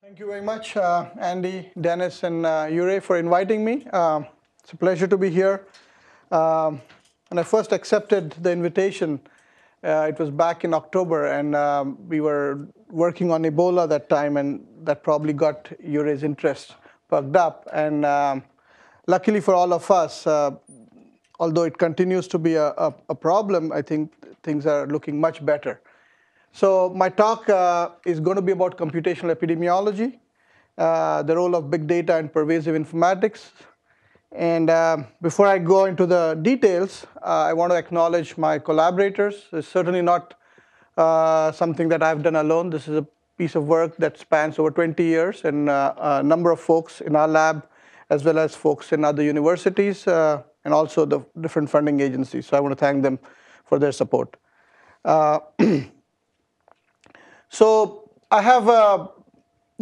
Thank you very much, uh, Andy, Dennis, and uh, Jure for inviting me. Uh, it's a pleasure to be here. Um, when I first accepted the invitation, uh, it was back in October, and um, we were working on Ebola that time, and that probably got Jure's interest perked up. And um, luckily for all of us, uh, although it continues to be a, a, a problem, I think things are looking much better. So my talk uh, is going to be about computational epidemiology, uh, the role of big data and pervasive informatics. And uh, before I go into the details, uh, I want to acknowledge my collaborators. It's certainly not uh, something that I've done alone. This is a piece of work that spans over 20 years and uh, a number of folks in our lab, as well as folks in other universities, and also the different funding agencies. So I want to thank them for their support. So I have uh,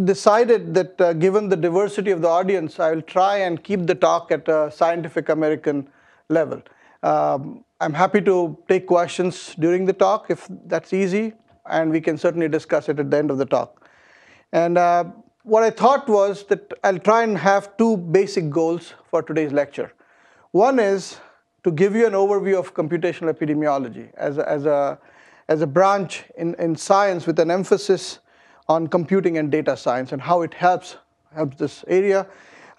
decided that uh, given the diversity of the audience, I will try and keep the talk at a scientific American level. Um, I'm happy to take questions during the talk if that's easy, and we can certainly discuss it at the end of the talk. And uh, what I thought was that I'll try and have two basic goals for today's lecture. One is to give you an overview of computational epidemiology as a, as a as a branch in, in science with an emphasis on computing and data science and how it helps, helps this area.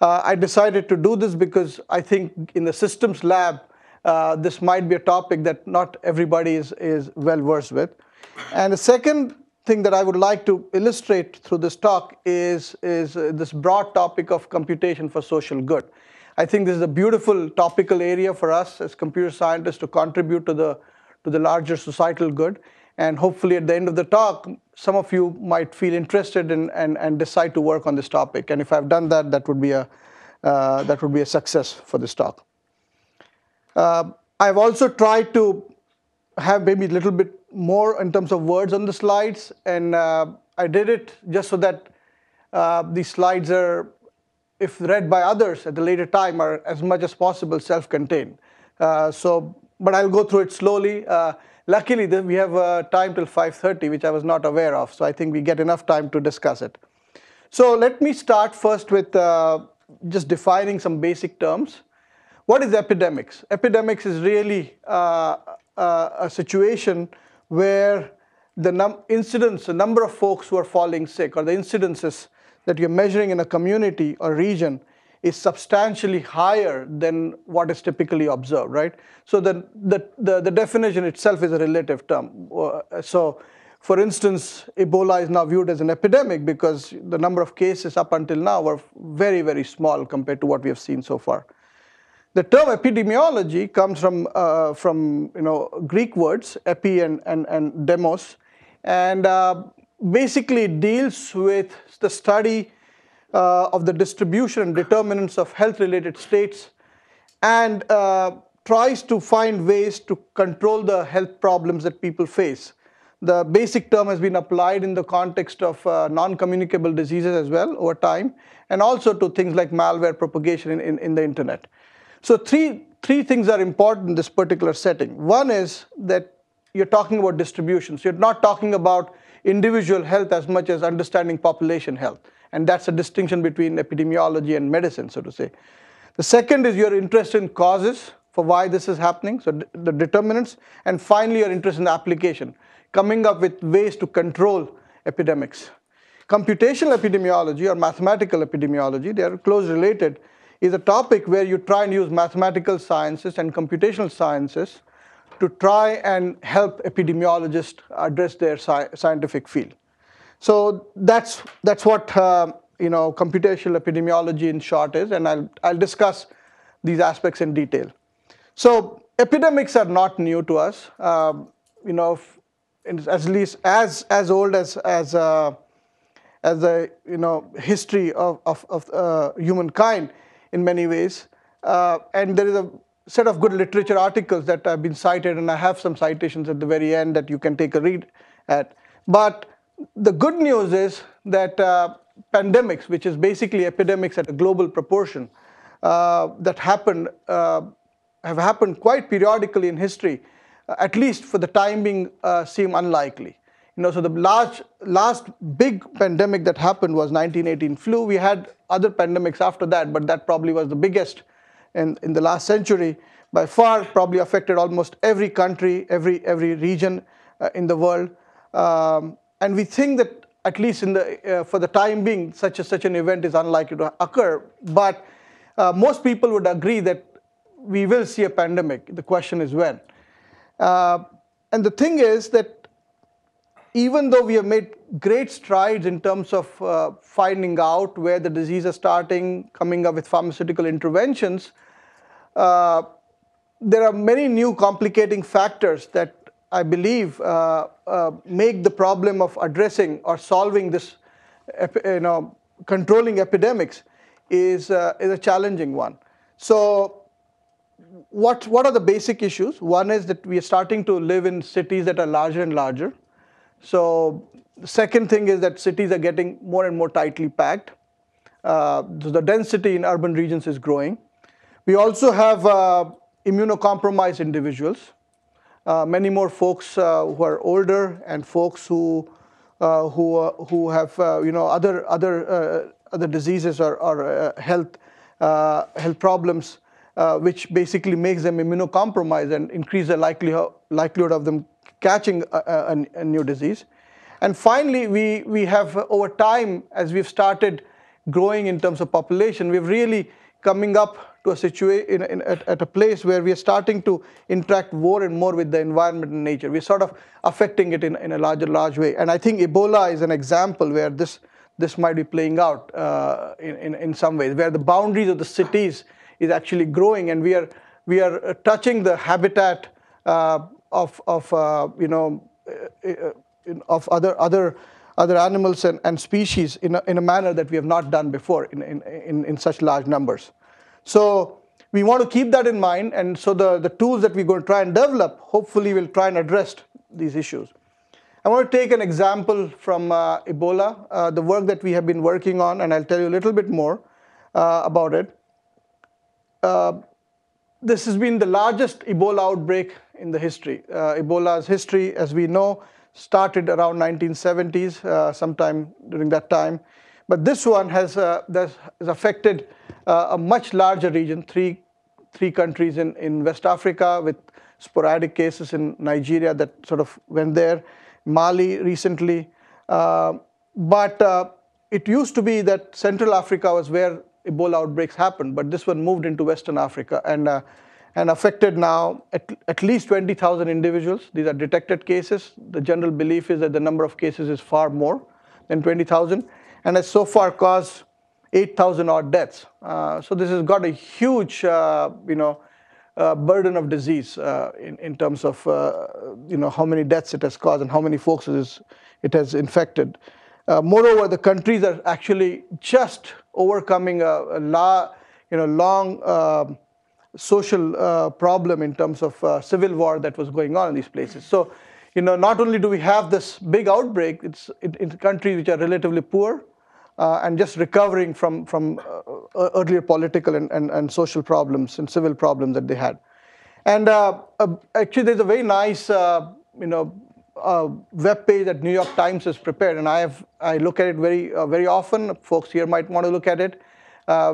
Uh, I decided to do this because I think in the systems lab, uh, this might be a topic that not everybody is, is well versed with. And the second thing that I would like to illustrate through this talk is, is uh, this broad topic of computation for social good. I think this is a beautiful topical area for us as computer scientists to contribute to the to the larger societal good. And hopefully at the end of the talk, some of you might feel interested in, and, and decide to work on this topic. And if I've done that, that would be a, uh, that would be a success for this talk. Uh, I've also tried to have maybe a little bit more in terms of words on the slides. And uh, I did it just so that uh, these slides are, if read by others at a later time, are as much as possible self-contained. Uh, so but I'll go through it slowly. Uh, luckily, we have uh, time till 5.30, which I was not aware of. So I think we get enough time to discuss it. So let me start first with uh, just defining some basic terms. What is epidemics? Epidemics is really uh, uh, a situation where the num incidence, the number of folks who are falling sick, or the incidences that you're measuring in a community or region is substantially higher than what is typically observed, right? So the, the, the, the, definition itself is a relative term. Uh, so for instance, Ebola is now viewed as an epidemic because the number of cases up until now were very, very small compared to what we have seen so far. The term epidemiology comes from, uh, from you know, Greek words, epi and, and, and demos, and uh, basically deals with the study uh, of the distribution and determinants of health-related states and uh, tries to find ways to control the health problems that people face. The basic term has been applied in the context of uh, non-communicable diseases as well over time, and also to things like malware propagation in, in, in the internet. So three, three things are important in this particular setting. One is that you're talking about distribution. So you're not talking about individual health as much as understanding population health. And that's a distinction between epidemiology and medicine, so to say. The second is your interest in causes for why this is happening, so the determinants. And finally, your interest in application, coming up with ways to control epidemics. Computational epidemiology or mathematical epidemiology, they are close related, is a topic where you try and use mathematical sciences and computational sciences to try and help epidemiologists address their sci scientific field. So that's, that's what uh, you know, computational epidemiology in short is, and I'll, I'll discuss these aspects in detail. So epidemics are not new to us. Um, you know, at least as, as old as, as, uh, as the you know, history of, of, of uh, humankind in many ways. Uh, and there is a set of good literature articles that have been cited, and I have some citations at the very end that you can take a read at. But the good news is that uh, pandemics, which is basically epidemics at a global proportion, uh, that happen, uh, have happened quite periodically in history, uh, at least for the time being, uh, seem unlikely. You know, so the large, last big pandemic that happened was 1918 flu. We had other pandemics after that, but that probably was the biggest in, in the last century. By far, probably affected almost every country, every, every region uh, in the world. Um, and we think that at least in the, uh, for the time being, such, a, such an event is unlikely to occur. But uh, most people would agree that we will see a pandemic. The question is when. Uh, and the thing is that even though we have made great strides in terms of uh, finding out where the disease is starting, coming up with pharmaceutical interventions, uh, there are many new complicating factors that I believe uh, uh make the problem of addressing or solving this, you know, controlling epidemics is, uh, is a challenging one. So what, what are the basic issues? One is that we are starting to live in cities that are larger and larger. So the second thing is that cities are getting more and more tightly packed. Uh, the density in urban regions is growing. We also have uh, immunocompromised individuals, many more folks uh, who are older and folks who uh, who uh, who have you know other other other diseases or, or health health problems, which basically makes them immunocompromised and increase the likelihood likelihood of them catching a, a, a new disease. And finally, we, we have uh, over time, as we've started growing in terms of population, we've really coming up to a situation at, at, a place where we are starting to interact more and more with the environment and nature. We're sort of affecting it in, in a larger, large way. And I think Ebola is an example where this, this might be playing out uh, in, in, in some ways, where the boundaries of the cities is actually growing and we are, we are uh, touching the habitat uh, of, of uh, you know, uh, uh, of other, other, other animals and, and species in a, in a manner that we have not done before in, in, in, in such large numbers. So we want to keep that in mind, and so the, the tools that we're going to try and develop, hopefully will try and address these issues. I want to take an example from uh, Ebola, uh, the work that we have been working on, and I'll tell you a little bit more uh, about it. this has been the largest Ebola outbreak in the history. Uh, Ebola's history, as we know, started around 1970s, uh, sometime during that time. But this one has, uh, has affected uh, a much larger region, three, three countries in, in West Africa with sporadic cases in Nigeria that sort of went there, Mali recently. Uh, but uh, it used to be that Central Africa was where Ebola outbreaks happened, but this one moved into Western Africa. And and affected now at, at least 20,000 individuals. These are detected cases. The general belief is that the number of cases is far more than 20,000 and has so far caused 8,000 odd deaths. Uh, so this has got a huge, uh, you know, uh, burden of disease uh, in, in terms of, uh, you know, how many deaths it has caused and how many folks it, is, it has infected. Uh, moreover, the countries are actually just overcoming a, a la, you know, long social problem in terms of civil war that was going on in these places. So, you know, not only do we have this big outbreak, it's in, in countries which are relatively poor uh, and just recovering from, from uh, earlier political and, and, and, social problems and civil problems that they had. And uh, uh, actually, there's a very nice, you know, web page that New York Times has prepared, and I have I look at it very very often. Folks here might want to look at it,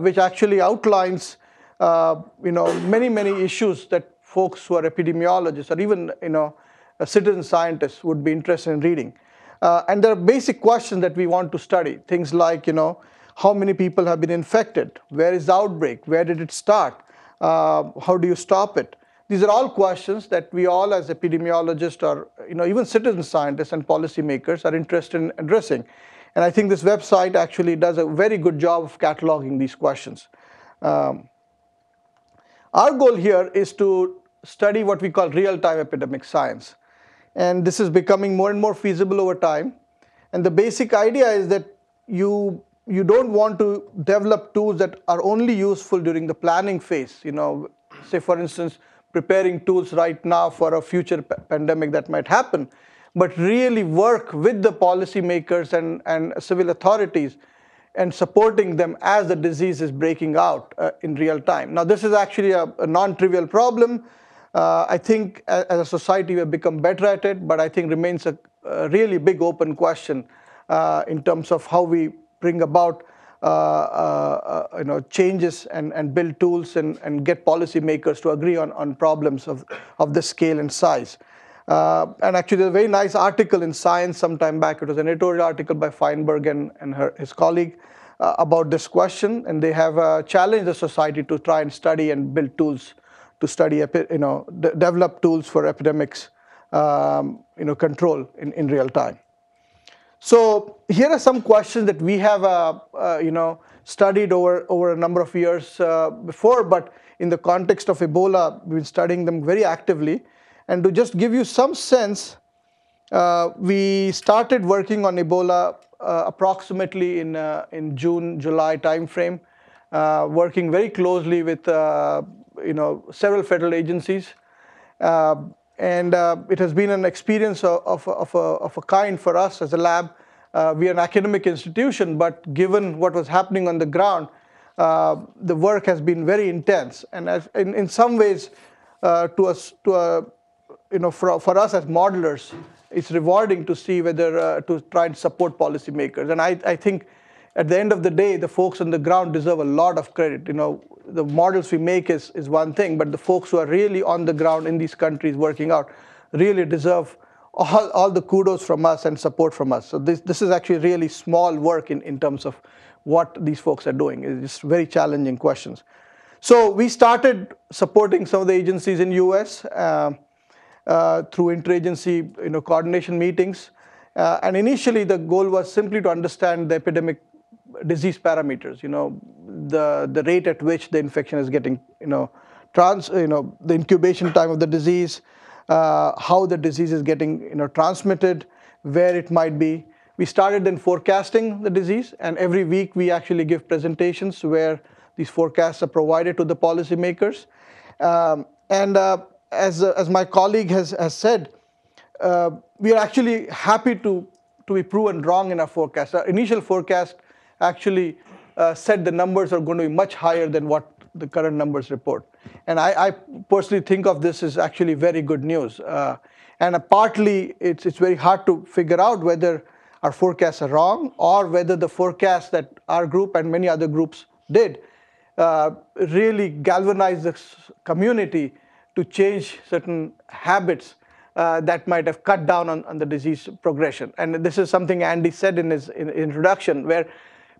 which actually outlines uh, you know, many, many issues that folks who are epidemiologists or even, you know, citizen scientists would be interested in reading. Uh, and there are basic questions that we want to study. Things like, you know, how many people have been infected? Where is the outbreak? Where did it start? Uh, how do you stop it? These are all questions that we all as epidemiologists or, you know, even citizen scientists and policymakers are interested in addressing. And I think this website actually does a very good job of cataloging these questions. Um, our goal here is to study what we call real-time epidemic science. And this is becoming more and more feasible over time. And the basic idea is that you, you don't want to develop tools that are only useful during the planning phase. You know, say for instance, preparing tools right now for a future pandemic that might happen, but really work with the policymakers and, and civil authorities and supporting them as the disease is breaking out uh, in real time. Now, this is actually a, a non-trivial problem. Uh, I think as a society we have become better at it, but I think remains a a really big open question uh, in terms of how we bring about uh, uh, uh, you know, changes and, and build tools and, and get policymakers to agree on, on problems of, of this scale and size. Uh, and actually, there's a very nice article in Science some time back. It was an editorial article by Fineberg and, and her, his colleague about this question. And they have challenged the society to try and study and build tools to study, you know, develop tools for epidemics, um, you know, control in, in real time. So here are some questions that we have, uh, uh, you know, studied over, over a number of years uh, before, but in the context of Ebola, we've been studying them very actively. And to just give you some sense, uh, we started working on Ebola uh, approximately in, uh, in June, July timeframe, working very closely with you know, several federal agencies. Uh, and uh, it has been an experience of, of, of, a, of a kind for us as a lab. Uh, we are an academic institution, but given what was happening on the ground, uh, the work has been very intense. And as, in, in some ways, to, us, to you know, for, for us as modelers, it's rewarding to see whether uh, to try and support policymakers. And I, I think at the end of the day, the folks on the ground deserve a lot of credit. You know, the models we make is, is one thing, but the folks who are really on the ground in these countries working out really deserve all, all the kudos from us and support from us. So this, this is actually really small work in, in terms of what these folks are doing. It's just very challenging questions. So we started supporting some of the agencies in US. Uh, uh, through interagency you know, coordination meetings. Uh, and initially, the goal was simply to understand the epidemic disease parameters, you know, the, the rate at which the infection is getting, you know, trans, you know, the incubation time of the disease, uh, how the disease is getting, you know, transmitted, where it might be. We started in forecasting the disease, and every week we actually give presentations where these forecasts are provided to the policymakers. Um, and uh, as, uh, as my colleague has, has said, uh, we are actually happy to, to be proven wrong in our forecast. Our initial forecast actually uh, said the numbers are going to be much higher than what the current numbers report. And I, I personally think of this as actually very good news. Uh, and partly, it's, it's very hard to figure out whether our forecasts are wrong or whether the forecast that our group and many other groups did uh, really galvanized the community to change certain habits uh, that might have cut down on, on, the disease progression. And this is something Andy said in his in introduction, where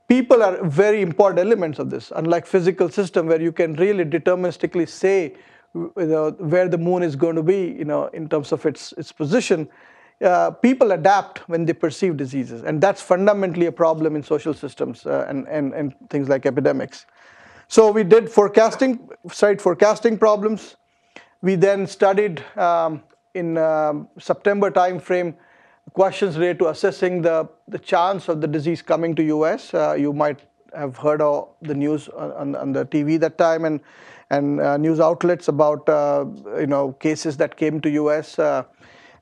people are very important elements of this. Unlike physical system, where you can really deterministically say you know, where the moon is going to be, you know, in terms of its its position. Uh, people adapt when they perceive diseases, and that's fundamentally a problem in social systems uh, and, and, and things like epidemics. So we did forecasting, site forecasting problems. We then studied um, in um, September timeframe questions related to assessing the, the chance of the disease coming to US. Uh, you might have heard of the news on, on the TV that time and, and uh, news outlets about uh, you know, cases that came to US. Uh,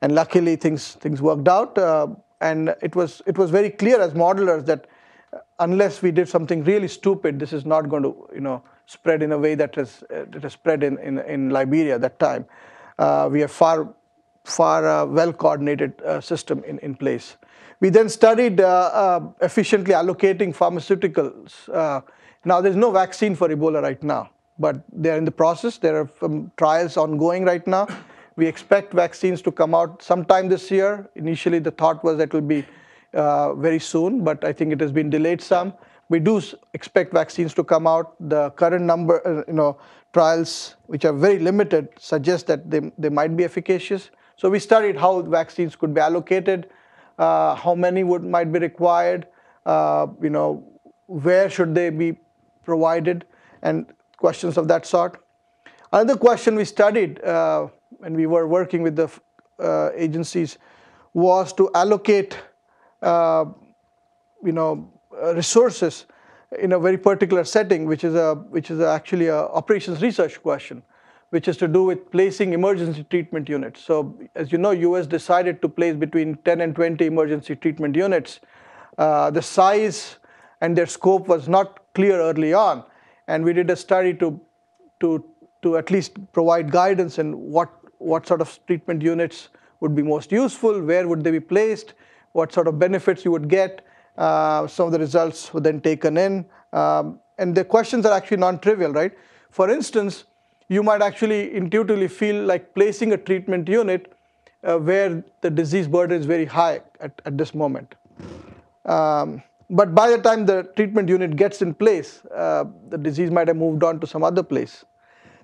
and luckily things, things worked out. Uh, and it was, it was very clear as modelers that unless we did something really stupid, this is not going to you know, spread in a way that has, that has spread in, in, in Liberia that time. Uh, we have far, far uh, well-coordinated uh, system in, in place. We then studied uh, uh, efficiently allocating pharmaceuticals. now, there's no vaccine for Ebola right now, but they're in the process. There are um, trials ongoing right now. We expect vaccines to come out sometime this year. Initially, the thought was that it will be very soon, but I think it has been delayed some. We do expect vaccines to come out. The current number, uh, you know, trials, which are very limited, suggest that they, they might be efficacious. So we studied how vaccines could be allocated, uh, how many would might be required, uh, you know, where should they be provided, and questions of that sort. Another question we studied uh, when we were working with the uh, agencies was to allocate, uh, you know, resources in a very particular setting, which is a which is a actually a operations research question, which is to do with placing emergency treatment units. So, as you know, U.S. decided to place between 10 and 20 emergency treatment units. Uh, the size and their scope was not clear early on, and we did a study to to to at least provide guidance in what what sort of treatment units would be most useful, where would they be placed, what sort of benefits you would get. Uh, some of the results were then taken in. Um, and the questions are actually non-trivial, right? For instance, you might actually intuitively feel like placing a treatment unit uh, where the disease burden is very high at, at this moment. Um, but by the time the treatment unit gets in place, uh, the disease might have moved on to some other place.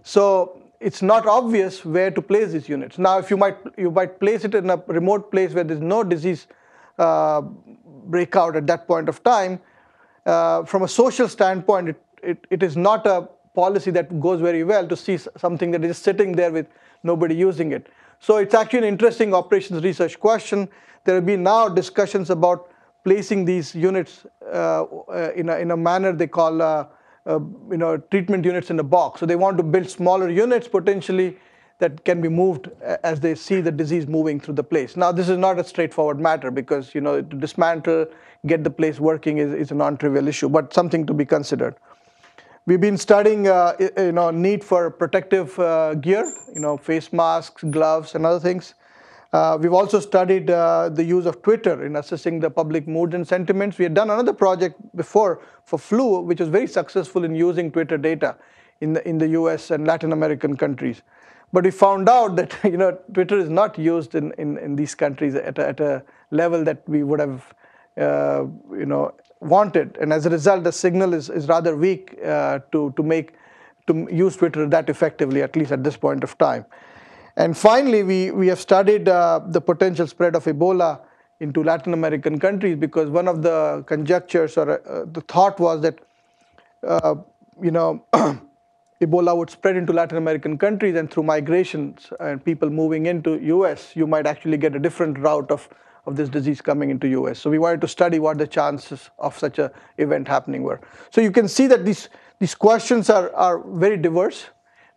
So it's not obvious where to place these units. Now, if you might, you might place it in a remote place where there's no disease uh, breakout at that point of time, uh, from a social standpoint, it, it, it is not a policy that goes very well to see something that is sitting there with nobody using it. So it's actually an interesting operations research question. There have been now discussions about placing these units uh, uh in, a, in a manner they call uh, uh, you know, treatment units in a box. So they want to build smaller units potentially that can be moved as they see the disease moving through the place. Now, this is not a straightforward matter because you know to dismantle, get the place working is, is a non-trivial issue, but something to be considered. We've been studying uh, you know, need for protective uh, gear, you know, face masks, gloves, and other things. Uh, we've also studied uh, the use of Twitter in assessing the public moods and sentiments. We had done another project before for flu, which was very successful in using Twitter data in the, in the US and Latin American countries. But we found out that you know, Twitter is not used in, in, in these countries at a, at a level that we would have uh, you know, wanted. And as a result, the signal is, is rather weak uh, to, to, make, to use Twitter that effectively, at least at this point of time. And finally, we, we have studied uh, the potential spread of Ebola into Latin American countries because one of the conjectures or uh, the thought was that, uh, you know, Ebola would spread into Latin American countries and through migrations and people moving into US, you might actually get a different route of, of this disease coming into US. So we wanted to study what the chances of such an event happening were. So you can see that these, these questions are, are very diverse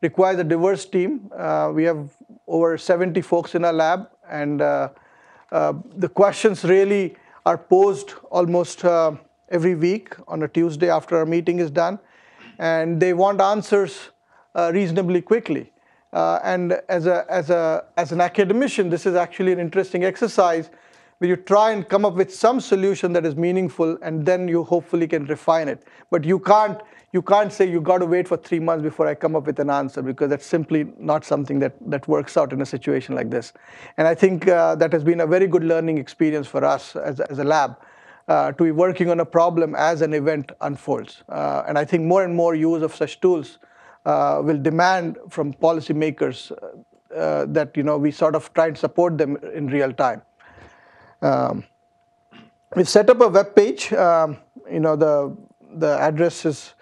requires a diverse team. Uh, we have over 70 folks in our lab, and uh, uh, the questions really are posed almost uh, every week on a Tuesday after our meeting is done, and they want answers uh, reasonably quickly. Uh, and as, a, as, a, as an academician, this is actually an interesting exercise where you try and come up with some solution that is meaningful, and then you hopefully can refine it. But you can't you can't say you've got to wait for three months before I come up with an answer because that's simply not something that, that works out in a situation like this. And I think uh, that has been a very good learning experience for us as, as a lab uh, to be working on a problem as an event unfolds. Uh, and I think more and more use of such tools uh, will demand from policymakers uh, that you know we sort of try and support them in real time. Um, we set up a web page. Um, you know the the address is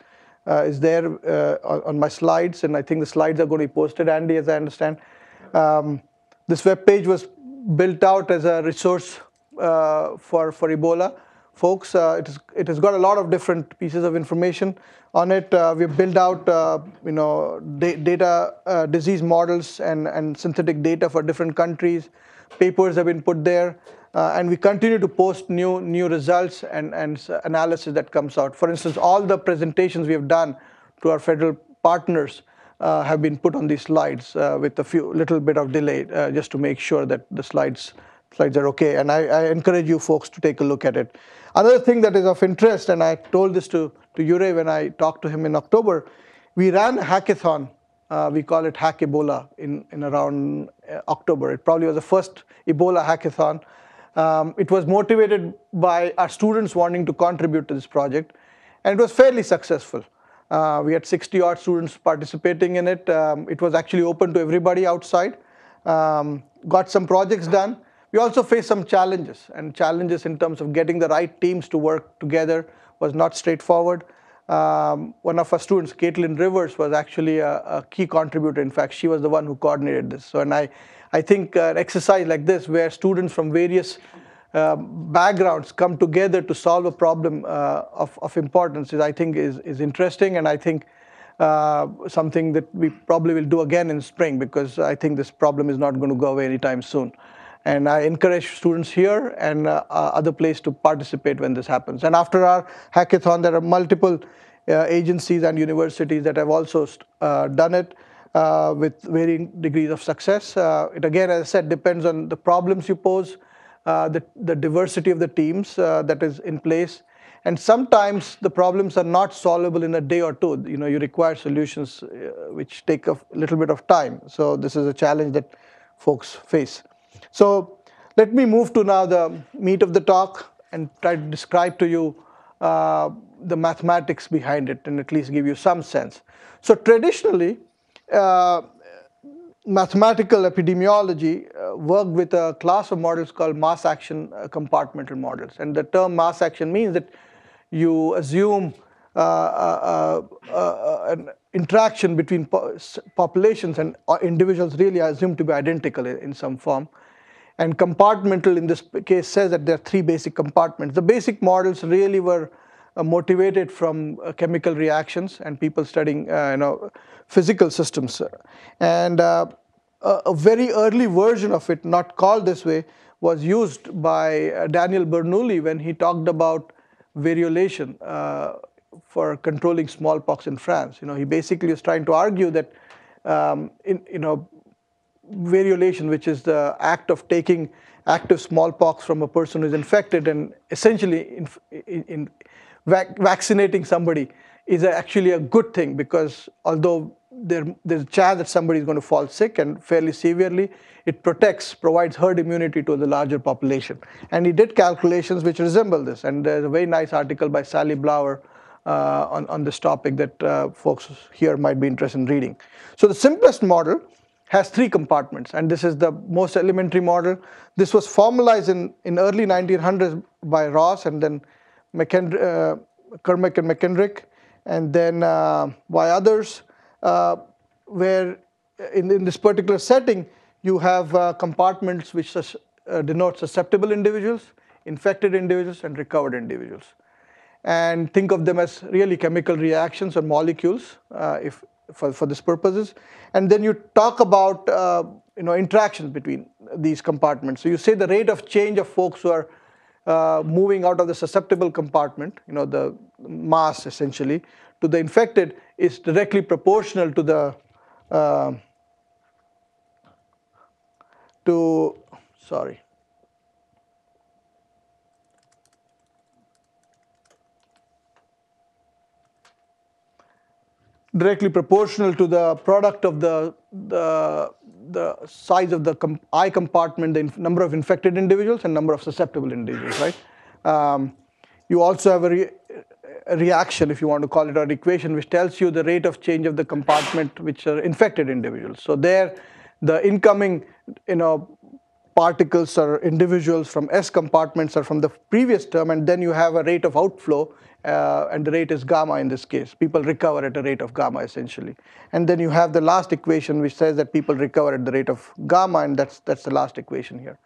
uh, is there uh, on, on, my slides, and I think the slides are going to be posted, Andy, as I understand. Um, this web page was built out as a resource uh, for, for Ebola folks. Uh, it, is, it has got a lot of different pieces of information on it. Uh, we've built out, uh, you know, da data, disease models and, and synthetic data for different countries. Papers have been put there. Uh, and we continue to post new new results and, and analysis that comes out. For instance, all the presentations we have done to our federal partners uh, have been put on these slides uh, with a few little bit of delay uh, just to make sure that the slides slides are okay. And I, I, encourage you folks to take a look at it. Another thing that is of interest, and I told this to, to Jure when I talked to him in October, we ran a hackathon. Uh, we call it Hack Ebola in, in around uh, October. It probably was the first Ebola hackathon. Um, it was motivated by our students wanting to contribute to this project, and it was fairly successful. Uh, we had 60 odd students participating in it. Um, it was actually open to everybody outside. Um, got some projects done. We also faced some challenges, and challenges in terms of getting the right teams to work together was not straightforward. Um, one of our students, Caitlin Rivers, was actually a, a, key contributor. In fact, she was the one who coordinated this. So, and I, I think uh, an exercise like this, where students from various uh, backgrounds come together to solve a problem uh, of, of importance, is, I think is, is interesting, and I think uh, something that we probably will do again in spring because I think this problem is not going to go away anytime soon. And I encourage students here and uh, uh, other places to participate when this happens. And after our hackathon, there are multiple agencies and universities that have also done it. Uh, with varying degrees of success. Uh, it again, as I said, depends on the problems you pose, uh, the, the diversity of the teams uh, that is in place. And sometimes the problems are not solvable in a day or two. You know, you require solutions uh, which take a little bit of time. So this is a challenge that folks face. So let me move to now the meat of the talk and try to describe to you uh, the mathematics behind it and at least give you some sense. So traditionally, mathematical epidemiology uh, worked with a class of models called mass action uh, compartmental models. And the term mass action means that you assume uh, uh, uh, an interaction between po populations and individuals really are assumed to be identical in some form. And compartmental in this case says that there are three basic compartments. The basic models really were uh, motivated from uh, chemical reactions and people studying uh, you know, physical systems. And a, very early version of it, not called this way, was used by Daniel Bernoulli when he talked about variolation for controlling smallpox in France. You know, he basically is trying to argue that um, in, you know, variolation, which is the act of taking active smallpox from a person who's infected and essentially in, in vac vaccinating somebody is actually a good thing because although there, there's a chance that somebody is going to fall sick and fairly severely, it protects, provides herd immunity to the larger population. And he did calculations which resemble this. And there's a very nice article by Sally Blower uh, on, on this topic that uh, folks here might be interested in reading. So the simplest model has three compartments, and this is the most elementary model. This was formalized in, in early 1900s by Ross and then McKend uh, Kermack and McKendrick, and then uh, by others, uh, where in, in this particular setting, you have compartments which sus denote susceptible individuals, infected individuals, and recovered individuals. And think of them as really chemical reactions or molecules, uh, if for, for this purposes. And then you talk about uh, you know, interactions between these compartments. So you say the rate of change of folks who are uh, moving out of the susceptible compartment, you know, the mass essentially, to the infected is directly proportional to the, uh, to, sorry, directly proportional to the product of the, the, the size of the com eye compartment, the number of infected individuals and number of susceptible individuals, right? Um, you also have a, re a, reaction, if you want to call it, or equation, which tells you the rate of change of the compartment which are infected individuals. So there, the incoming, you know, particles or individuals from S compartments are from the previous term, and then you have a rate of outflow uh, and the rate is gamma in this case. People recover at a rate of gamma essentially. And then you have the last equation which says that people recover at the rate of gamma and that's, that's the last equation here.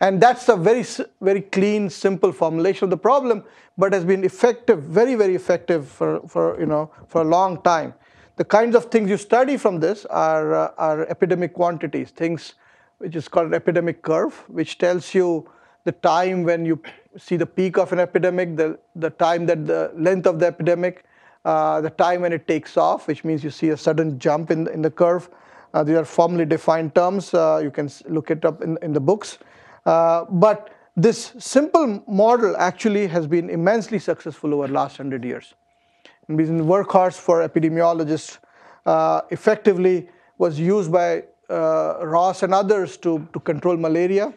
And that's a very, very clean, simple formulation of the problem, but has been effective, very, very effective for, for, you know, for a long time. The kinds of things you study from this are, uh, are epidemic quantities, things which is called an epidemic curve, which tells you the time when you see the peak of an epidemic, the, the time that the length of the epidemic, uh, the time when it takes off, which means you see a sudden jump in, in the curve. Uh, these are formally defined terms. Uh, you can look it up in, in the books. Uh, but this simple model actually has been immensely successful over the last 100 years. And been workhorse for epidemiologists uh, effectively was used by uh, Ross and others to, to control malaria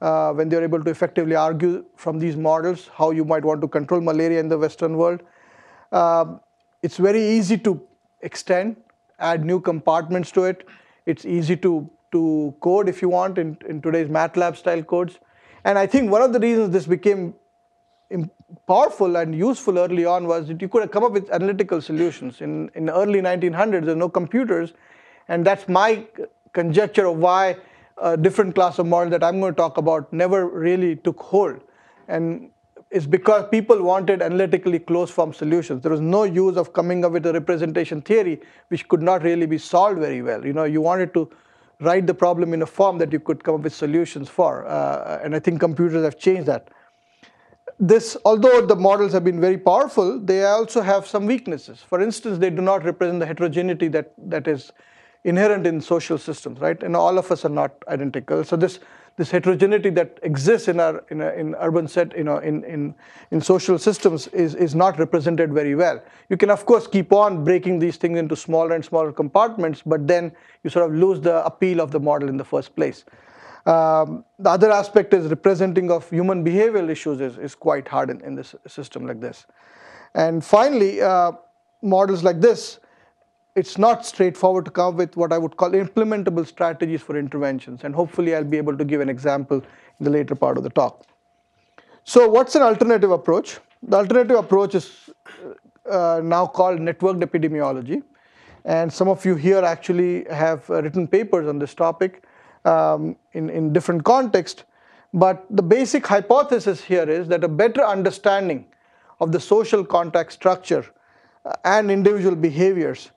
uh, when they're able to effectively argue from these models how you might want to control malaria in the Western world. Uh, it's very easy to extend, add new compartments to it. It's easy to, to code if you want in, in today's MATLAB style codes. And I think one of the reasons this became powerful and useful early on was that you could have come up with analytical solutions. In, in the early 1900s, there were no computers. And that's my conjecture of why a different class of model that I'm going to talk about never really took hold. And it's because people wanted analytically closed form solutions. There was no use of coming up with a representation theory which could not really be solved very well. You know, you wanted to write the problem in a form that you could come up with solutions for. Uh, and I think computers have changed that. This, although the models have been very powerful, they also have some weaknesses. For instance, they do not represent the heterogeneity that, that is inherent in social systems, right? And all of us are not identical. So this this heterogeneity that exists in our in, a, in urban set, you know, in, in in social systems is is not represented very well. You can of course keep on breaking these things into smaller and smaller compartments, but then you sort of lose the appeal of the model in the first place. Um, the other aspect is representing of human behavioral issues is, is quite hard in, in this system like this. And finally, uh, models like this it's not straightforward to come up with what I would call implementable strategies for interventions. And hopefully I'll be able to give an example in the later part of the talk. So what's an alternative approach? The alternative approach is uh, now called networked epidemiology. And some of you here actually have uh, written papers on this topic um, in, in different contexts. But the basic hypothesis here is that a better understanding of the social contact structure uh, and individual behaviors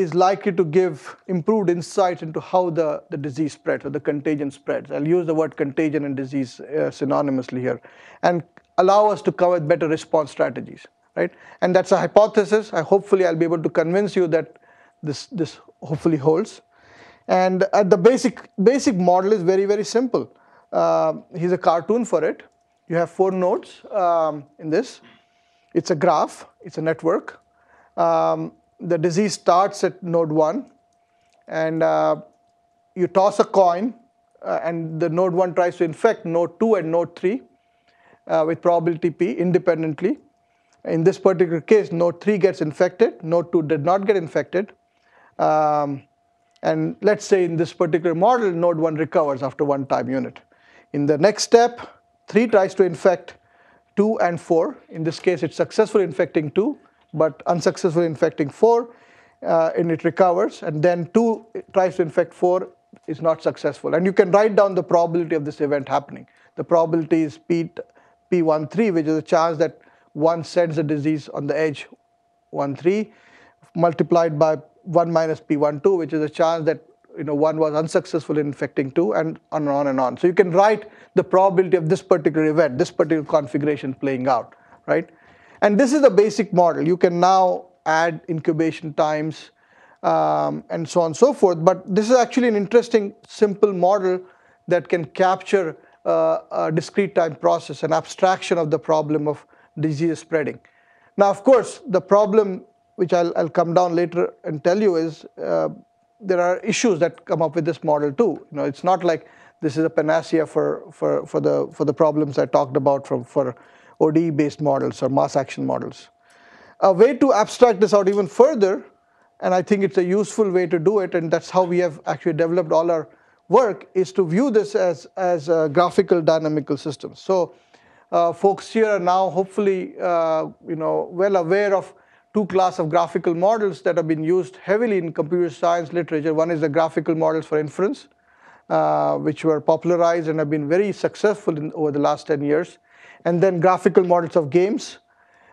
is likely to give improved insight into how the, the disease spreads or the contagion spreads. I'll use the word contagion and disease uh, synonymously here and allow us to come with better response strategies, right? And that's a hypothesis. I hopefully I'll be able to convince you that this, this hopefully holds. And uh, the basic, basic model is very, very simple. Uh, here's a cartoon for it. You have four nodes um, in this. It's a graph, it's a network. Um, the disease starts at node 1 and uh, you toss a coin uh, and the node 1 tries to infect node 2 and node 3 uh, with probability p independently. In this particular case, node 3 gets infected, node 2 did not get infected. Um, and let's say in this particular model, node 1 recovers after one time unit. In the next step, 3 tries to infect 2 and 4. In this case, it's successful infecting 2 but unsuccessfully infecting 4 uh, and it recovers and then 2 tries to infect 4 is not successful and you can write down the probability of this event happening. The probability is P, P13 which is a chance that 1 sends the disease on the edge 1-3 multiplied by 1 minus P12 which is a chance that you know, one was unsuccessful in infecting two and on and on and on. So you can write the probability of this particular event, this particular configuration playing out, right? And this is the basic model. You can now add incubation times um, and so on and so forth. But this is actually an interesting, simple model that can capture uh, a discrete time process, an abstraction of the problem of disease spreading. Now, of course, the problem, which I'll, I'll come down later and tell you, is uh, there are issues that come up with this model too. You know, it's not like this is a panacea for, for, for, the, for the problems I talked about from, for ODE-based models or mass action models. A way to abstract this out even further, and I think it's a useful way to do it, and that's how we have actually developed all our work, is to view this as, as graphical dynamical systems. So uh, folks here are now hopefully uh, you know, well aware of two class of graphical models that have been used heavily in computer science literature. One is the graphical models for inference, uh, which were popularized and have been very successful in, over the last 10 years and then graphical models of games.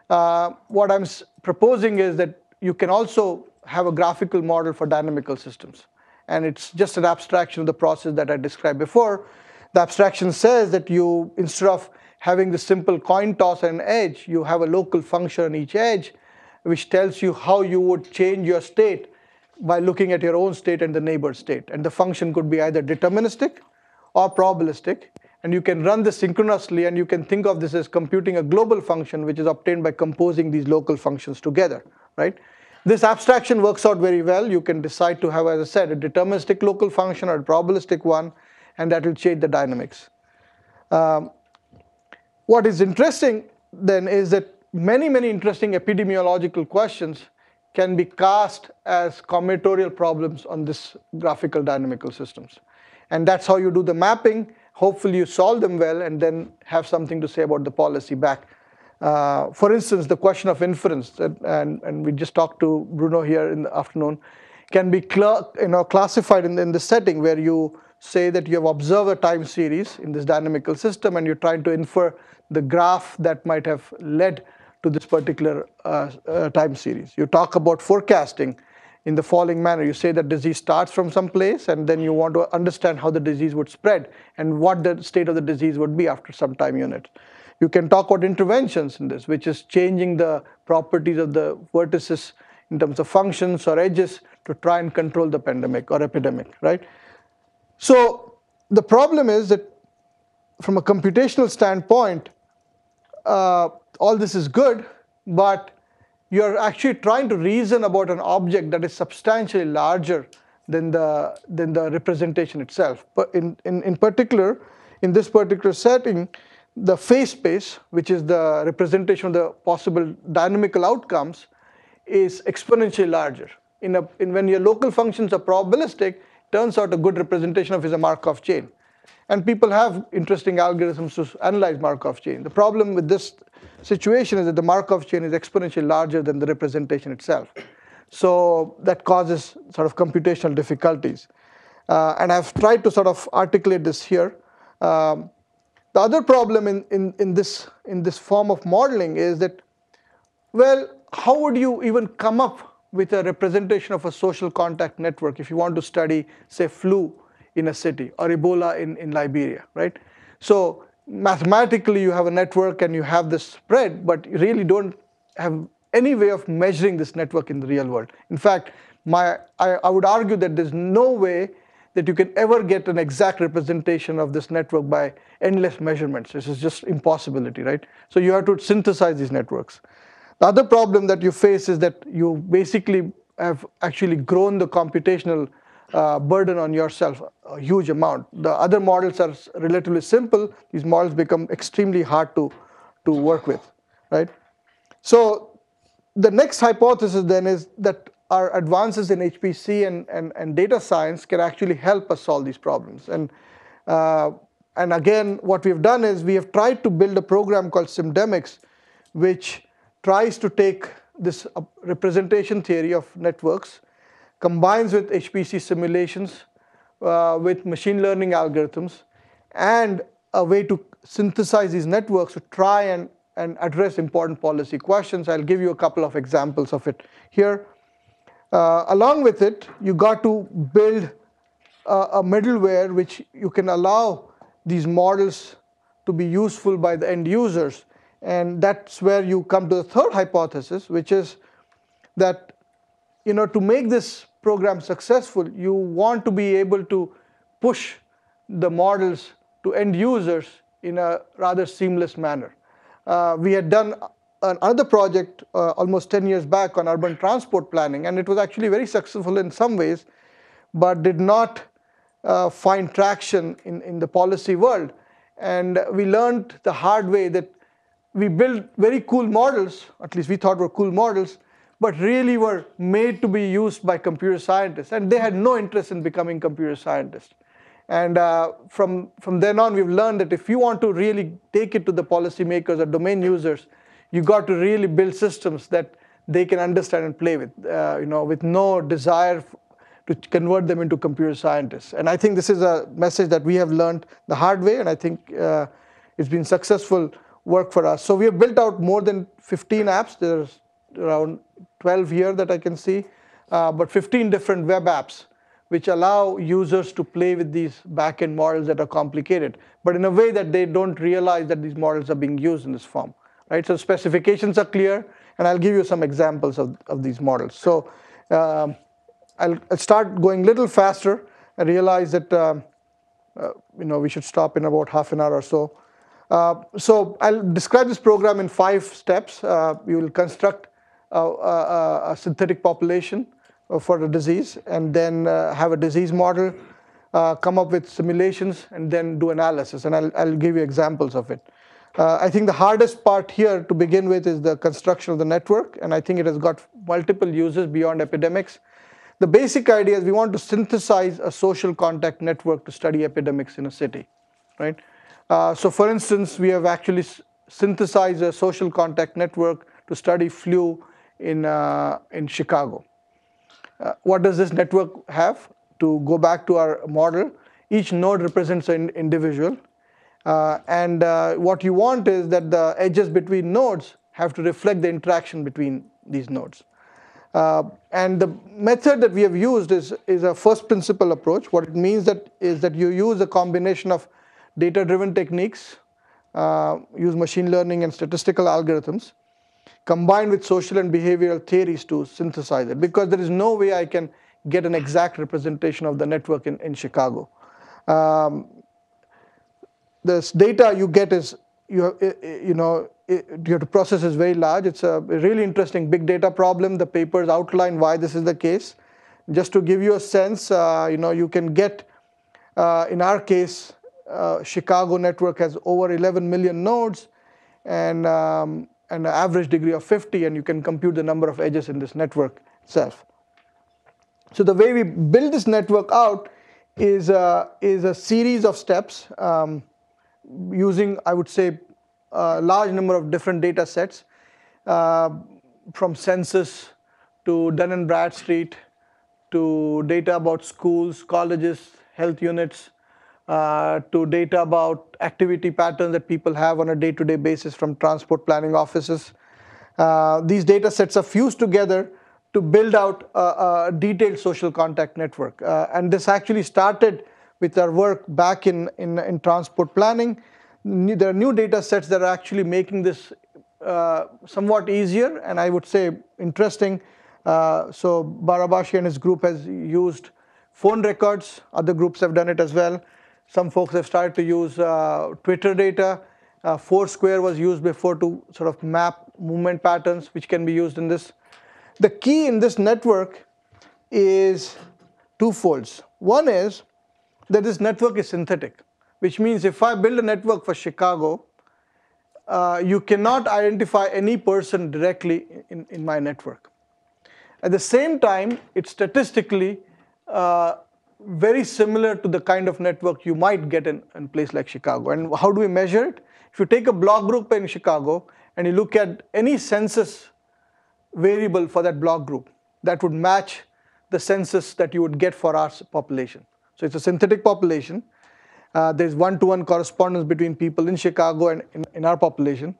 Uh, what I'm proposing is that you can also have a graphical model for dynamical systems. And it's just an abstraction of the process that I described before. The abstraction says that you, instead of having the simple coin toss and edge, you have a local function on each edge, which tells you how you would change your state by looking at your own state and the neighbor state. And the function could be either deterministic or probabilistic. And you can run this synchronously, and you can think of this as computing a global function, which is obtained by composing these local functions together, right? This abstraction works out very well. You can decide to have, as I said, a deterministic local function or a probabilistic one, and that will change the dynamics. Um, what is interesting then is that many, many interesting epidemiological questions can be cast as combinatorial problems on this graphical dynamical systems. And that's how you do the mapping hopefully you solve them well and then have something to say about the policy back. Uh, for instance, the question of inference, and, and, and, we just talked to Bruno here in the afternoon, can be you know, classified in, in the setting where you say that you have observed a time series in this dynamical system and you're trying to infer the graph that might have led to this particular uh, uh, time series. You talk about forecasting in the following manner. You say that disease starts from some place and then you want to understand how the disease would spread and what the state of the disease would be after some time unit. You can talk about interventions in this, which is changing the properties of the vertices in terms of functions or edges to try and control the pandemic or epidemic, right? So the problem is that from a computational standpoint, uh, all this is good, but you're actually trying to reason about an object that is substantially larger than the, than the representation itself. But in, in, in particular, in this particular setting, the phase space, which is the representation of the possible dynamical outcomes, is exponentially larger. In a, in when your local functions are probabilistic, turns out a good representation of is a Markov chain. And people have interesting algorithms to analyze Markov chain. The problem with this situation is that the Markov chain is exponentially larger than the representation itself. So that causes sort of computational difficulties. Uh, and I've tried to sort of articulate this here. Um, the other problem in, in, in, this, in this form of modeling is that, well, how would you even come up with a representation of a social contact network if you want to study, say, flu in a city or Ebola in, in Liberia, right? So mathematically, you have a network and you have this spread, but you really don't have any way of measuring this network in the real world. In fact, my, I, I would argue that there's no way that you can ever get an exact representation of this network by endless measurements. This is just impossibility, right? So you have to synthesize these networks. The other problem that you face is that you basically have actually grown the computational uh, burden on yourself a huge amount. The other models are relatively simple. These models become extremely hard to, to work with, right? So the next hypothesis then is that our advances in HPC and, and, and data science can actually help us solve these problems. And, uh, and again, what we've done is we have tried to build a program called Simdemics, which tries to take this uh, representation theory of networks, combines with HPC simulations, uh, with machine learning algorithms, and a way to synthesize these networks to try and and address important policy questions. I'll give you a couple of examples of it here. Uh, along with it, you got to build a, a, middleware which you can allow these models to be useful by the end users. And that's where you come to the third hypothesis, which is that you know, to make this program successful, you want to be able to push the models to end users in a rather seamless manner uh, we had done another project uh, almost 10 years back on urban transport planning, and it was actually very successful in some ways, but did not uh, find traction in, in the policy world. And we learned the hard way that we built very cool models, at least we thought were cool models, but really were made to be used by computer scientists. And they had no interest in becoming computer scientists. And uh, from, from then on, we've learned that if you want to really take it to the policymakers or domain users, you got to really build systems that they can understand and play with, uh, you know, with no desire to convert them into computer scientists. And I think this is a message that we have learned the hard way, and I think uh, it's been successful work for us. So we have built out more than 15 apps. There's around 12 here that I can see, uh, but 15 different web apps which allow users to play with these backend models that are complicated, but in a way that they don't realize that these models are being used in this form. Right? So specifications are clear, and I'll give you some examples of, of these models. So um, I'll, I'll, start going a little faster. I realize that uh, uh, you know we should stop in about half an hour or so. Uh, so I'll describe this program in five steps. Uh, you will construct a, synthetic population uh, for a disease and then uh, have a disease model, uh, come up with simulations, and then do analysis. And I'll, I'll give you examples of it. Uh, I think the hardest part here to begin with is the construction of the network, and I think it has got multiple uses beyond epidemics. The basic idea is we want to synthesize a social contact network to study epidemics in a city, right? Uh, so for instance, we have actually synthesized a social contact network to study flu in, uh, in Chicago. Uh, what does this network have? To go back to our model, each node represents an individual. Uh, and what you want is that the edges between nodes have to reflect the interaction between these nodes. Uh, and the method that we have used is, is a first principle approach. What it means that is that you use a combination of data-driven techniques, uh, use machine learning and statistical algorithms, combined with social and behavioral theories to synthesize it because there is no way I can get an exact representation of the network in, in Chicago. Um, this data you get is you, you know you have to process is very large. It's a really interesting big data problem. The papers outline why this is the case. Just to give you a sense, uh, you know you can get uh, in our case, uh, Chicago network has over 11 million nodes and um, an average degree of 50, and you can compute the number of edges in this network itself. So the way we build this network out is, uh, is a series of steps um, using, I would say, a large number of different data sets uh, from census to Dun & Bradstreet to data about schools, colleges, health units, uh, to data about activity patterns that people have on a day-to-day -day basis from transport planning offices. Uh, these data sets are fused together to build out a, a detailed social contact network. Uh, and this actually started with our work back in, in, in, transport planning. There are new data sets that are actually making this uh, somewhat easier and I would say interesting. Uh, so Barabási and his group has used phone records. Other groups have done it as well. Some folks have started to use uh, Twitter data. Uh, Foursquare was used before to sort of map movement patterns, which can be used in this. The key in this network is twofolds. One is that this network is synthetic, which means if I build a network for Chicago, uh, you cannot identify any person directly in, in my network. At the same time, it's statistically uh, very similar to the kind of network you might get in, in a place like Chicago. And how do we measure it? If you take a block group in Chicago and you look at any census variable for that block group, that would match the census that you would get for our population. So it's a synthetic population. Uh, there's one-to-one -one correspondence between people in Chicago and in, in our population.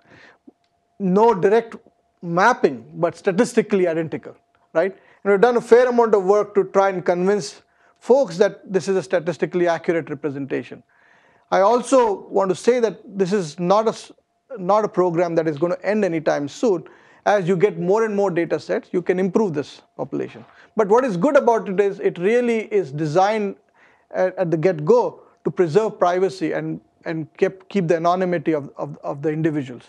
No direct mapping, but statistically identical, right? And we've done a fair amount of work to try and convince folks that this is a statistically accurate representation. I also want to say that this is not a, not a program that is going to end anytime soon. As you get more and more data sets, you can improve this population. But what is good about it is it really is designed at, at the get-go to preserve privacy and, and keep, keep the anonymity of, of, of the individuals.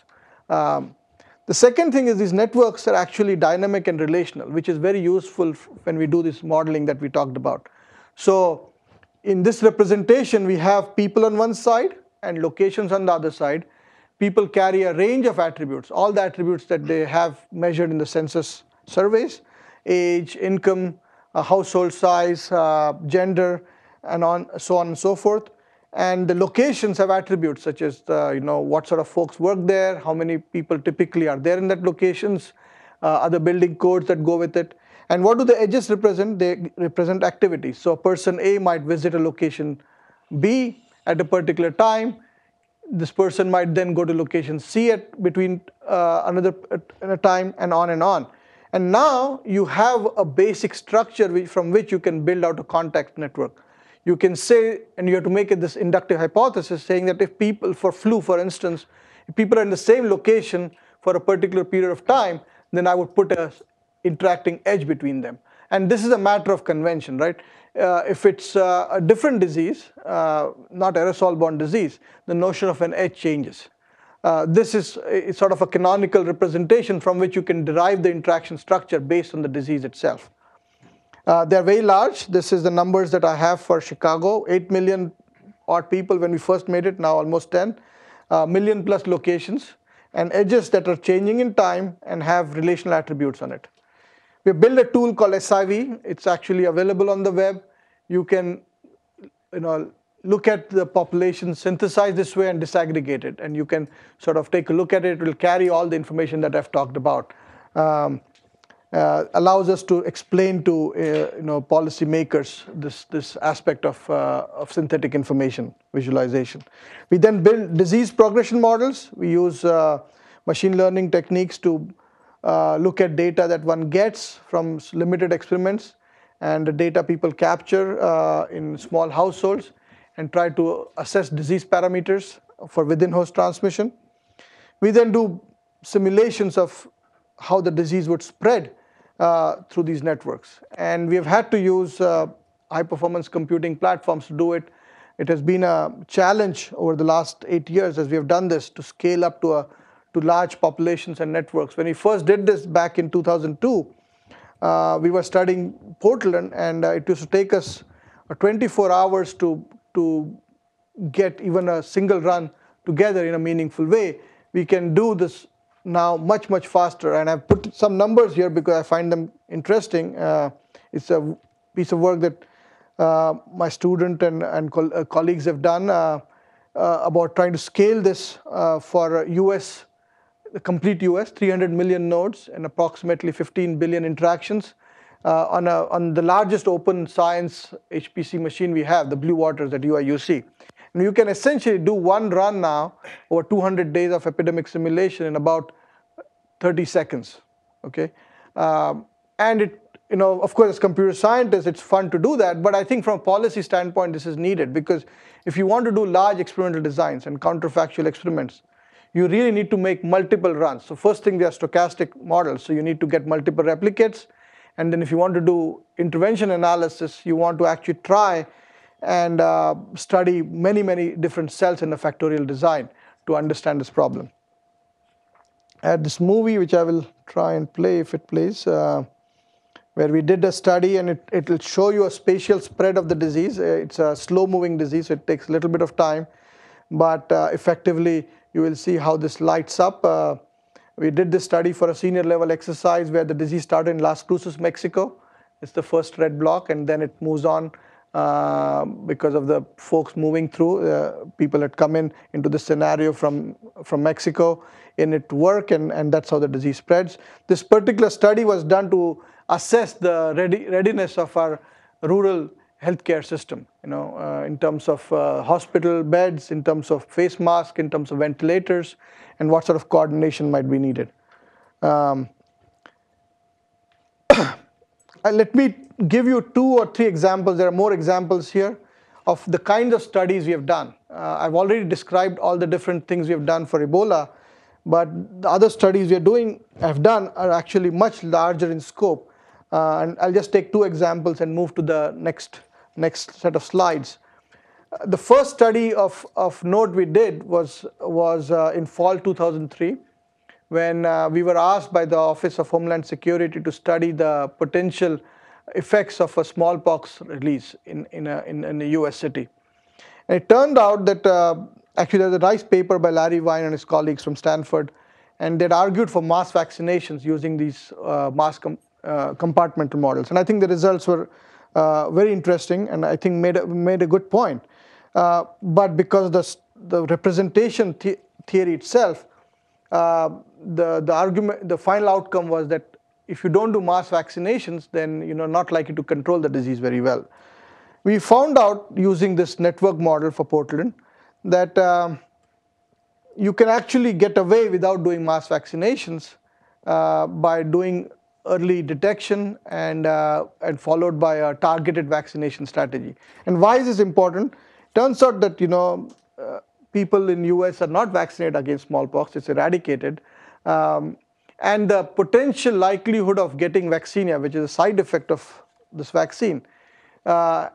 Um, the second thing is these networks are actually dynamic and relational, which is very useful when we do this modeling that we talked about. So in this representation, we have people on one side and locations on the other side. People carry a range of attributes, all the attributes that they have measured in the census surveys, age, income, uh, household size, uh, gender, and on, so on and so forth. And the locations have attributes such as the, you know, what sort of folks work there, how many people typically are there in that locations, uh, other building codes that go with it. And what do the edges represent? They represent activities. So a person A might visit a location B at a particular time. This person might then go to location C at between uh, another a time and on and on. And now you have a basic structure which, from which you can build out a contact network you can say, and you have to make it this inductive hypothesis saying that if people, for flu for instance, if people are in the same location for a particular period of time, then I would put a interacting edge between them. And this is a matter of convention, right? Uh, if it's uh, a different disease, uh, not aerosol-borne disease, the notion of an edge changes. Uh, this is sort of a canonical representation from which you can derive the interaction structure based on the disease itself. Uh, they're very large. This is the numbers that I have for Chicago. 8 million odd people when we first made it, now almost 10. Uh, million plus locations and edges that are changing in time and have relational attributes on it. We built a tool called SIV. It's actually available on the web. You can you know, look at the population synthesized this way and disaggregate it. And you can sort of take a look at it. It will carry all the information that I've talked about. Um, uh, allows us to explain to uh, you know policymakers this this aspect of uh, of synthetic information visualization. We then build disease progression models. We use uh, machine learning techniques to uh, look at data that one gets from limited experiments and the data people capture uh, in small households and try to assess disease parameters for within host transmission. We then do simulations of how the disease would spread uh, through these networks. And we have had to use uh, high performance computing platforms to do it. It has been a challenge over the last eight years as we have done this to scale up to, a, to large populations and networks. When we first did this back in 2002, uh, we were studying Portland, and uh, it used to take us uh, 24 hours to, to get even a single run together in a meaningful way. We can do this now much, much faster. And I've put some numbers here because I find them interesting. Uh, it's a piece of work that uh, my student and, and uh, colleagues have done about trying to scale this for US, the complete US, 300 million nodes and approximately 15 billion interactions. Uh, on, a, on the largest open science HPC machine we have, the Blue Waters at UIUC. And you can essentially do one run now over 200 days of epidemic simulation in about 30 seconds, okay? Um, and it, you know, of course, as computer scientists, it's fun to do that, but I think from a policy standpoint, this is needed because if you want to do large experimental designs and counterfactual experiments, you really need to make multiple runs. So first thing, they are stochastic models, so you need to get multiple replicates, and then if you want to do intervention analysis, you want to actually try and uh, study many, many different cells in a factorial design to understand this problem. Had this movie, which I will try and play if it plays, uh, where we did a study and it, it will show you a spatial spread of the disease. Uh, it's a slow moving disease, so it takes a little bit of time, but uh, effectively you will see how this lights up. Uh, we did this study for a senior level exercise where the disease started in Las Cruces, Mexico. It's the first red block, and then it moves on uh, because of the folks moving through. Uh, people had come in into the scenario from, from Mexico in it work, and, and that's how the disease spreads. This particular study was done to assess the ready, readiness of our rural healthcare system, you know, uh, in terms of uh, hospital beds, in terms of face masks, in terms of ventilators, and what sort of coordination might be needed. Um, let me give you two or three examples. There are more examples here of the kinds of studies we have done. Uh, I've already described all the different things we have done for Ebola, but the other studies we are doing, have done, are actually much larger in scope. Uh, and I'll just take two examples and move to the next next set of slides. Uh, the first study of, of note we did was, was uh, in fall 2003 when uh, we were asked by the Office of Homeland Security to study the potential effects of a smallpox release in, in, a, in, in a US city. And it turned out that uh, actually there's a nice paper by Larry Wein and his colleagues from Stanford, and they'd argued for mass vaccinations using these uh, mass com compartmental models. And I think the results were uh, very interesting and I think made a, made a good point. Uh, but because the, the representation the theory itself, uh, the, the argument, the final outcome was that if you don't do mass vaccinations, then you're not likely to control the disease very well. We found out using this network model for Portland that um, you can actually get away without doing mass vaccinations uh, by doing early detection and, uh, and followed by a targeted vaccination strategy. And why is this important? Turns out that you know uh, people in US are not vaccinated against smallpox, it's eradicated. Um, and the potential likelihood of getting vaccinia, which is a side effect of this vaccine, uh,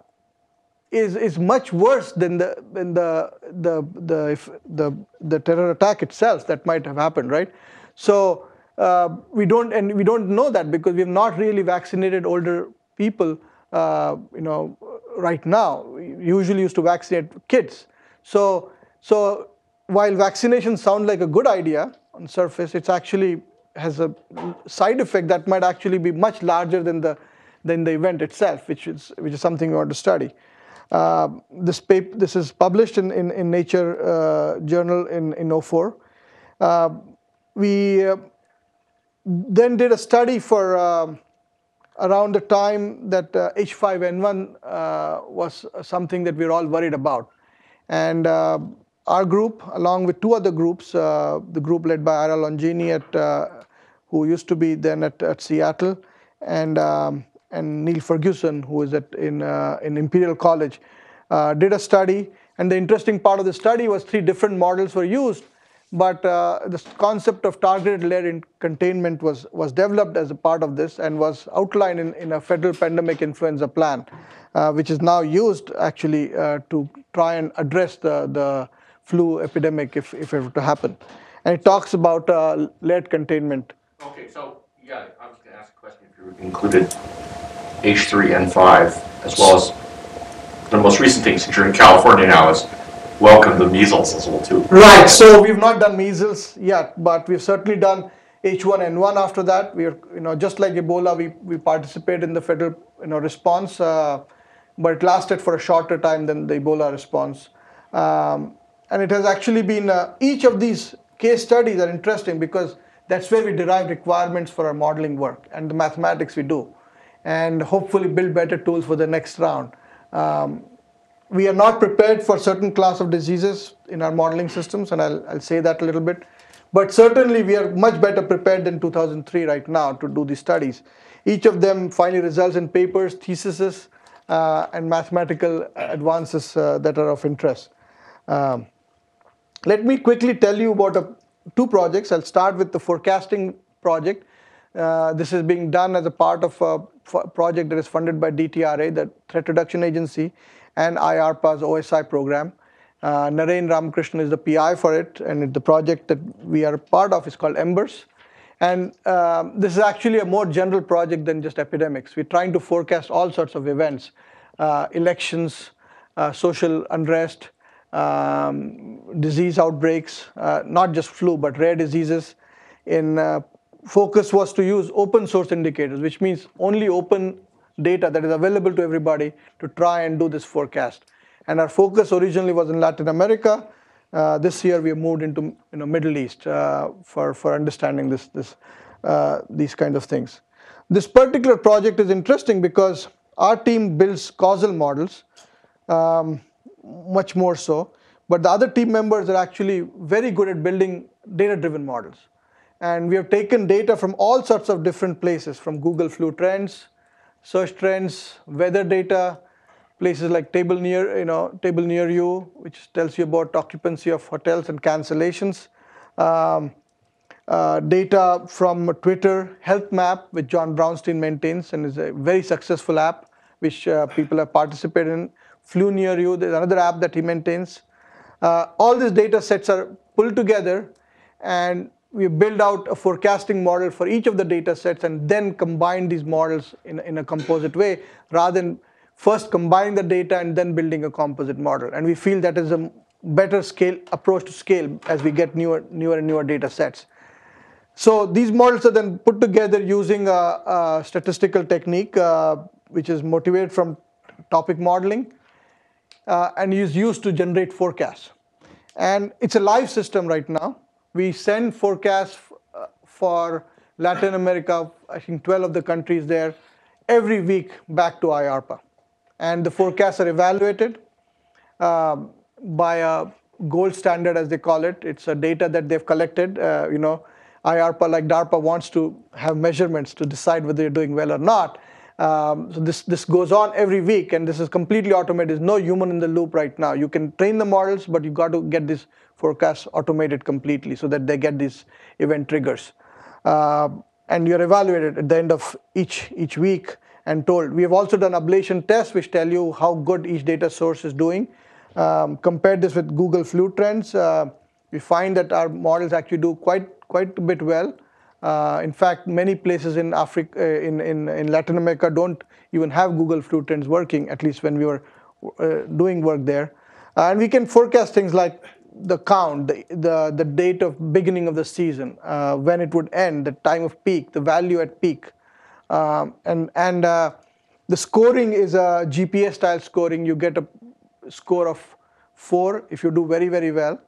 is, is much worse than the, than the, the, the, the, the terror attack itself that might have happened, right? So uh, we don't, and we don't know that because we have not really vaccinated older people, uh, you know, right now. We usually used to vaccinate kids. So, so while vaccinations sound like a good idea on surface, it's actually has a side effect that might actually be much larger than the than the event itself, which is which is something we want to study. Uh, this paper, this is published in in, in Nature uh, journal in in 04. Uh, we then did a study for um, around the time that H5N1 uh, was something that we are all worried about, and our group, along with two other groups, uh, the group led by Ira Longini at uh, who used to be then at, at Seattle, and um, and Neil Ferguson, who is at in uh, in Imperial College, uh, did a study. And the interesting part of the study was three different models were used. But uh, the concept of targeted layer containment was, was developed as a part of this and was outlined in, in a federal pandemic influenza plan, uh, which is now used actually uh, to try and address the, the flu epidemic if, if it were to happen. And it talks about uh, layered containment. Okay, so yeah, I was going to ask a question if you included H3N5 as well as the most recent thing since you're in California now is welcome the measles as well too. Right. So we've not done measles yet, but we've certainly done H1N1 after that. We are, you know, just like Ebola, we we participate in the federal, you know, response, uh, but it lasted for a shorter time than the Ebola response. Um, and it has actually been uh, each of these case studies are interesting because that's where we derive requirements for our modeling work and the mathematics we do, and hopefully build better tools for the next round. Um, we are not prepared for certain class of diseases in our modeling systems, and I'll, I'll say that a little bit. But certainly we are much better prepared than 2003 right now to do these studies. Each of them finally results in papers, theses, uh, and mathematical advances uh, that are of interest. Um, let me quickly tell you about a, two projects. I'll start with the forecasting project. Uh, this is being done as a part of a project that is funded by DTRA, the Threat Reduction Agency, and IARPA's OSI program. Uh, Naren Ramakrishnan is the PI for it, and the project that we are part of is called EMBERS. And um, this is actually a more general project than just epidemics. We're trying to forecast all sorts of events, uh, elections, uh, social unrest, um, disease outbreaks, uh, not just flu, but rare diseases. In uh, focus was to use open source indicators, which means only open data that is available to everybody to try and do this forecast. And our focus originally was in Latin America. Uh, this year we moved into you know, Middle East uh, for, for understanding this, this, uh, these kind of things. This particular project is interesting because our team builds causal models, um, much more so, but the other team members are actually very good at building data-driven models. And we have taken data from all sorts of different places, from Google Flu Trends, search trends, weather data, places like table near, you know, table near you, which tells you about occupancy of hotels and cancellations. Um, uh, data from Twitter, Health Map, which John Brownstein maintains and is a very successful app, which uh, people have participated in. Flu Near You, there's another app that he maintains. Uh, all these data sets are pulled together and we build out a forecasting model for each of the data sets and then combine these models in, in a composite way rather than first combining the data and then building a composite model. And we feel that is a better scale approach to scale as we get newer, newer and newer data sets. So these models are then put together using a, a statistical technique, uh, which is motivated from topic modeling uh, and is used to generate forecasts. And it's a live system right now we send forecasts uh, for Latin America, I think 12 of the countries there, every week back to IARPA. And the forecasts are evaluated um, by a gold standard, as they call it. It's a data that they've collected. Uh, you know, IARPA, like DARPA, wants to have measurements to decide whether you're doing well or not. Um, so this, this goes on every week, and this is completely automated. There's no human in the loop right now. You can train the models, but you've got to get these forecasts automated completely so that they get these event triggers. Uh, and you're evaluated at the end of each, each week and told. We have also done ablation tests which tell you how good each data source is doing. Um, compared this with Google Flu Trends, uh, we find that our models actually do quite, quite a bit well. Uh, in fact, many places in Africa, uh, in, in, in Latin America don't even have Google Flu Trends working, at least when we were uh, doing work there. and we can forecast things like the count, the, the, the date of beginning of the season, uh, when it would end, the time of peak, the value at peak. Um, and and uh, the scoring is a GPA style scoring. You get a score of four if you do very, very well.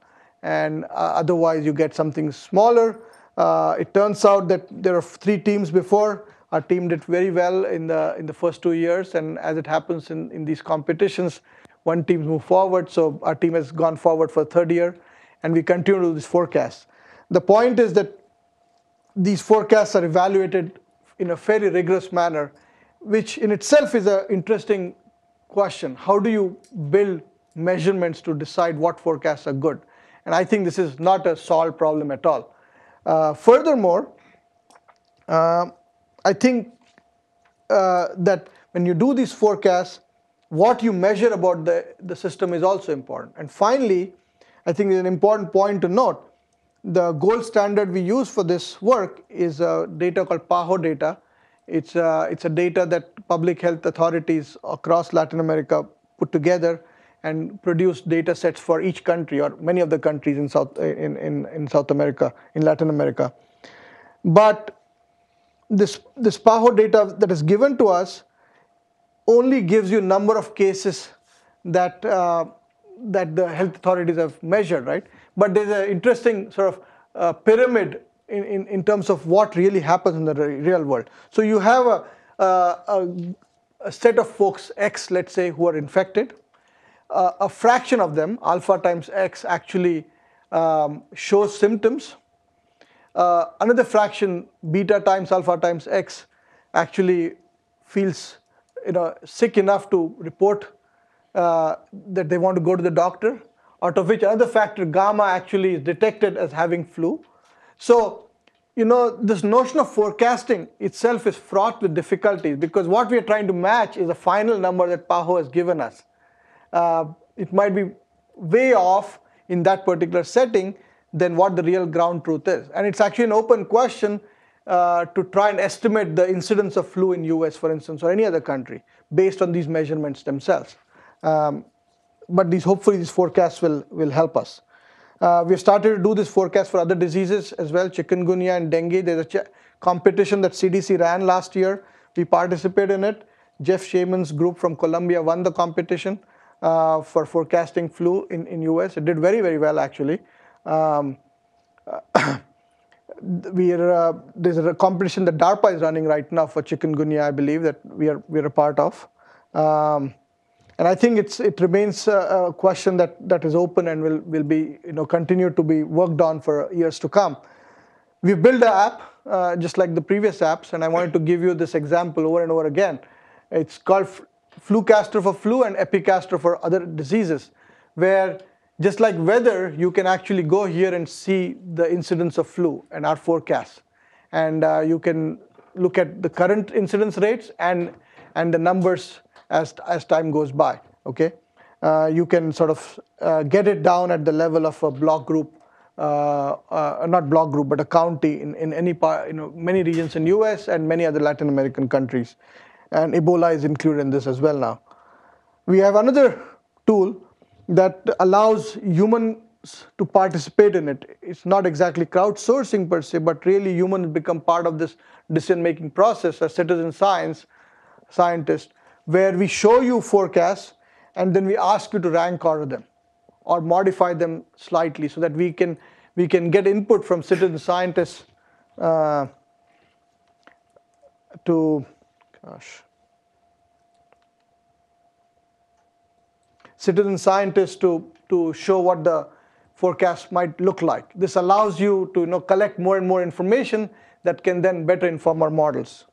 And uh, otherwise, you get something smaller. Uh, it turns out that there are three teams before. Our team did very well in the in the first two years, and as it happens in, in these competitions, one team move forward. So our team has gone forward for third year, and we continue to do this forecast. The point is that these forecasts are evaluated in a very rigorous manner, which in itself is an interesting question. How do you build measurements to decide what forecasts are good? And I think this is not a solved problem at all. Uh, furthermore, uh, I think uh, that when you do these forecasts, what you measure about the, the system is also important. And finally, I think an important point to note. The gold standard we use for this work is a data called PAHO data. It's a, it's a data that public health authorities across Latin America put together and produce data sets for each country or many of the countries in South, in, in, in South America, in Latin America. But this, this PAHO data that is given to us only gives you number of cases that, uh, that the health authorities have measured, right? But there's an interesting sort of uh, pyramid in, in, in terms of what really happens in the real world. So you have a, a, a set of folks, X, let's say, who are infected. Uh, a fraction of them, alpha times X, actually um, shows symptoms. Uh, another fraction, beta times alpha times X, actually feels you know, sick enough to report uh, that they want to go to the doctor, out of which another factor, gamma, actually is detected as having flu. So, you know, this notion of forecasting itself is fraught with difficulties because what we are trying to match is a final number that PAHO has given us. Uh, it might be way off in that particular setting than what the real ground truth is. And it's actually an open question uh, to try and estimate the incidence of flu in US, for instance, or any other country based on these measurements themselves. Um, but these hopefully these forecasts will, will help us. Uh, we have started to do this forecast for other diseases as well, chikungunya and dengue. There's a competition that CDC ran last year. We participated in it. Jeff Shaman's group from Columbia won the competition uh, for forecasting flu in, in US. It did very, very well actually. Um, we are, uh, there's a competition that DARPA is running right now for chikungunya, I believe, that we are, we are a part of. Um, and I think it's, it remains a, a, question that, that is open and will, will be, you know, continue to be worked on for years to come. We've built an app, uh, just like the previous apps, and I wanted to give you this example over and over again. It's called Flucaster for flu and Epicaster for other diseases, where just like weather, you can actually go here and see the incidence of flu and our forecast. And uh, you can look at the current incidence rates and, and the numbers as, as time goes by, okay? Uh, you can sort of uh, get it down at the level of a block group, uh, uh, not block group, but a county in, in any part, you know, many regions in US and many other Latin American countries. And Ebola is included in this as well now. We have another tool that allows humans to participate in it. It's not exactly crowdsourcing per se, but really humans become part of this decision-making process as citizen science scientists, where we show you forecasts and then we ask you to rank order them or modify them slightly so that we can we can get input from citizen scientists uh, to gosh citizen scientists to, to show what the forecast might look like. This allows you to you know, collect more and more information that can then better inform our models.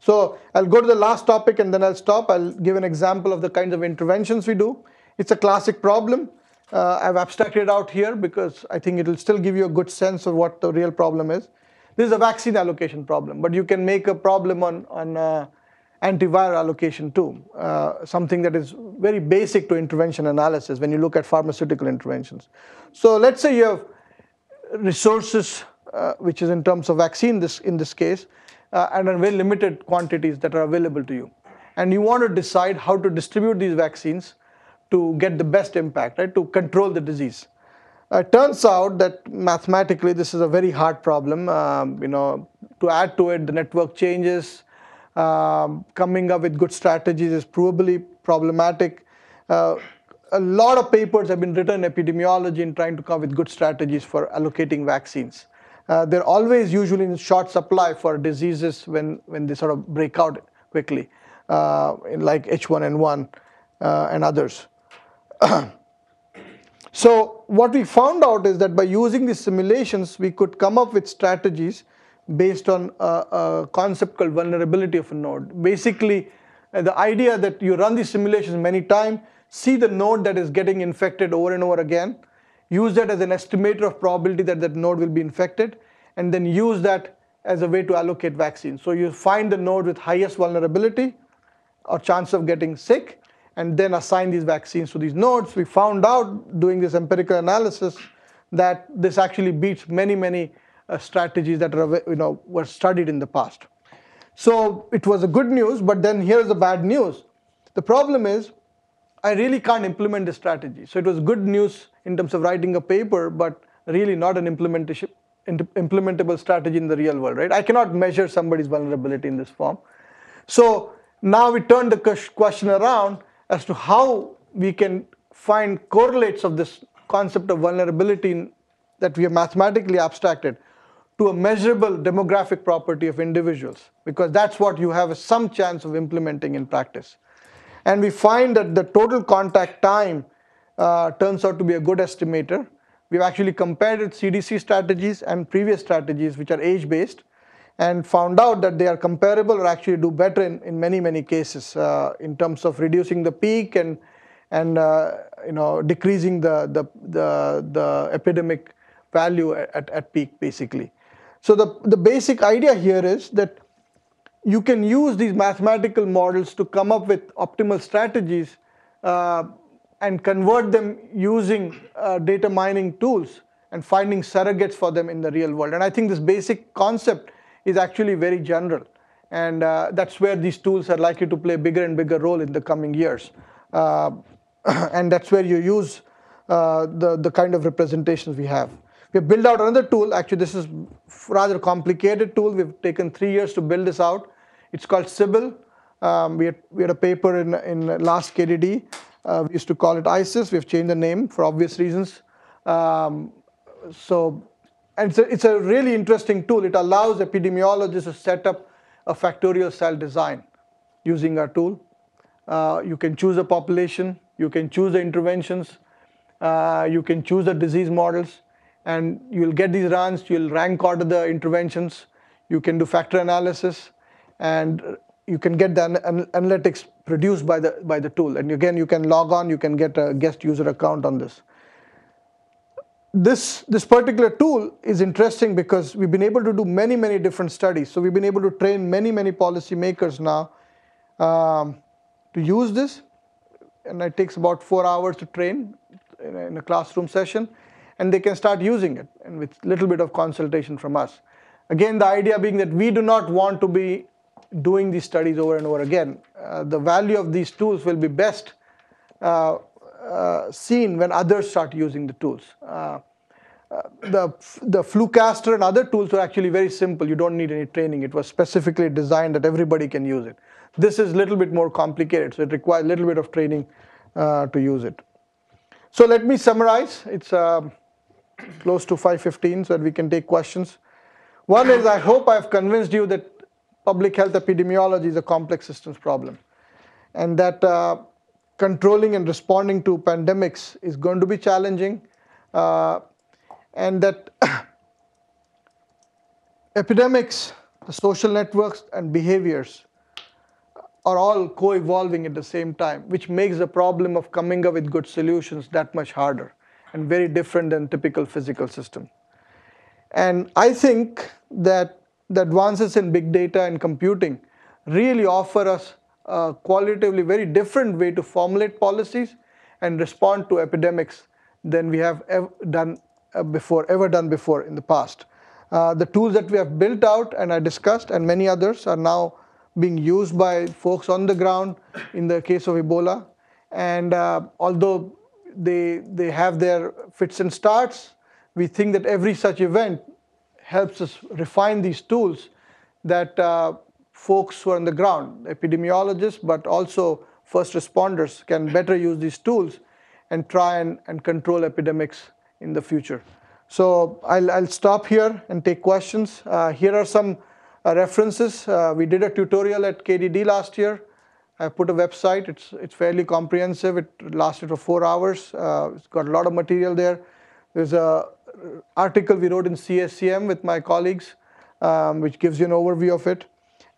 So I'll go to the last topic and then I'll stop. I'll give an example of the kinds of interventions we do. It's a classic problem. Uh, I've abstracted it out here because I think it'll still give you a good sense of what the real problem is. This is a vaccine allocation problem, but you can make a problem on, on uh, antiviral allocation too, uh, something that is very basic to intervention analysis when you look at pharmaceutical interventions. So let's say you have resources, uh, which is in terms of vaccine this, in this case, uh, and are very limited quantities that are available to you. And you want to decide how to distribute these vaccines to get the best impact, right, to control the disease. Uh, it turns out that mathematically this is a very hard problem. Um, you know, to add to it, the network changes, um, coming up with good strategies is probably problematic. Uh, a lot of papers have been written in epidemiology in trying to come up with good strategies for allocating vaccines. Uh, they're always usually in short supply for diseases when, when they sort of break out quickly, uh, like H1N1 uh, and others. so what we found out is that by using these simulations, we could come up with strategies based on a, a concept called vulnerability of a node. Basically, uh, the idea that you run these simulations many times, see the node that is getting infected over and over again. use that as an estimator of probability that that node will be infected, and then use that as a way to allocate vaccines. So you find the node with highest vulnerability or chance of getting sick, and then assign these vaccines to these nodes. We found out doing this empirical analysis that this actually beats many, many uh, strategies that are, you know, were studied in the past. So it was a good news, but then here's the bad news. The problem is I really can't implement this strategy. So it was good news in terms of writing a paper, but really not an implementation, implementable strategy in the real world, right? I cannot measure somebody's vulnerability in this form. So now we turn the question around as to how we can find correlates of this concept of vulnerability that we have mathematically abstracted to a measurable demographic property of individuals, because that's what you have some chance of implementing in practice. And we find that the total contact time uh, turns out to be a good estimator. We've actually compared with CDC strategies and previous strategies, which are age-based, and found out that they are comparable or actually do better in, in many, many cases uh, in terms of reducing the peak and, and uh, you know, decreasing the, the, the, the epidemic value at, at peak, basically. So the, the basic idea here is that you can use these mathematical models to come up with optimal strategies uh, and convert them using uh, data mining tools and finding surrogates for them in the real world. And I think this basic concept is actually very general. And uh, that's where these tools are likely to play a bigger and bigger role in the coming years. Uh, and that's where you use uh, the, the kind of representations we have. We have built out another tool. Actually, this is rather complicated tool. We've taken three years to build this out. It's called SIBEL. Um, we, had, we had a paper in, in last KDD. Uh, we used to call it ISIS. We've changed the name for obvious reasons. Um, so and it's a, it's a really interesting tool. It allows epidemiologists to set up a factorial cell design using our tool. Uh, you can choose a population, you can choose the interventions, uh, you can choose the disease models, and you'll get these runs, you'll rank order the interventions, you can do factor analysis, and you can get the an analytics produced by the, by the tool. And again, you can log on, you can get a guest user account on this this, this particular tool is interesting because we've been able to do many, many different studies. So we've been able to train many, many policymakers now um, to use this. And it takes about four hours to train in a, classroom session. And they can start using it and with little bit of consultation from us. Again, the idea being that we do not want to be doing these studies over and over again. Uh, the value of these tools will be best uh, seen when others start using the tools. Uh, uh, the, the Flucaster and other tools were actually very simple. You don't need any training. It was specifically designed that everybody can use it. This is a little bit more complicated, so it requires a little bit of training uh, to use it. So let me summarize. It's uh, close to 5.15 so that we can take questions. One is I hope I've convinced you that public health epidemiology is a complex systems problem and that uh, controlling and responding to pandemics is going to be challenging, uh, and that epidemics, the social networks, and behaviors are all co-evolving at the same time, which makes the problem of coming up with good solutions that much harder and very different than typical physical system. And I think that the advances in big data and computing really offer us qualitatively very different way to formulate policies and respond to epidemics than we have ever done uh, before, ever done before in the past. Uh, the tools that we have built out and I discussed and many others are now being used by folks on the ground in the case of Ebola. And uh, although they, they have their fits and starts, we think that every such event helps us refine these tools that uh, folks who are on the ground, epidemiologists, but also first responders can better use these tools and try and, and control epidemics in the future. So I'll, I'll stop here and take questions. Uh, here are some uh, references. Uh, we did a tutorial at KDD last year. I put a website. It's, it's fairly comprehensive. It lasted for four hours. Uh, it's got a lot of material there. There's a article we wrote in CACM with my colleagues, um, which gives you an overview of it.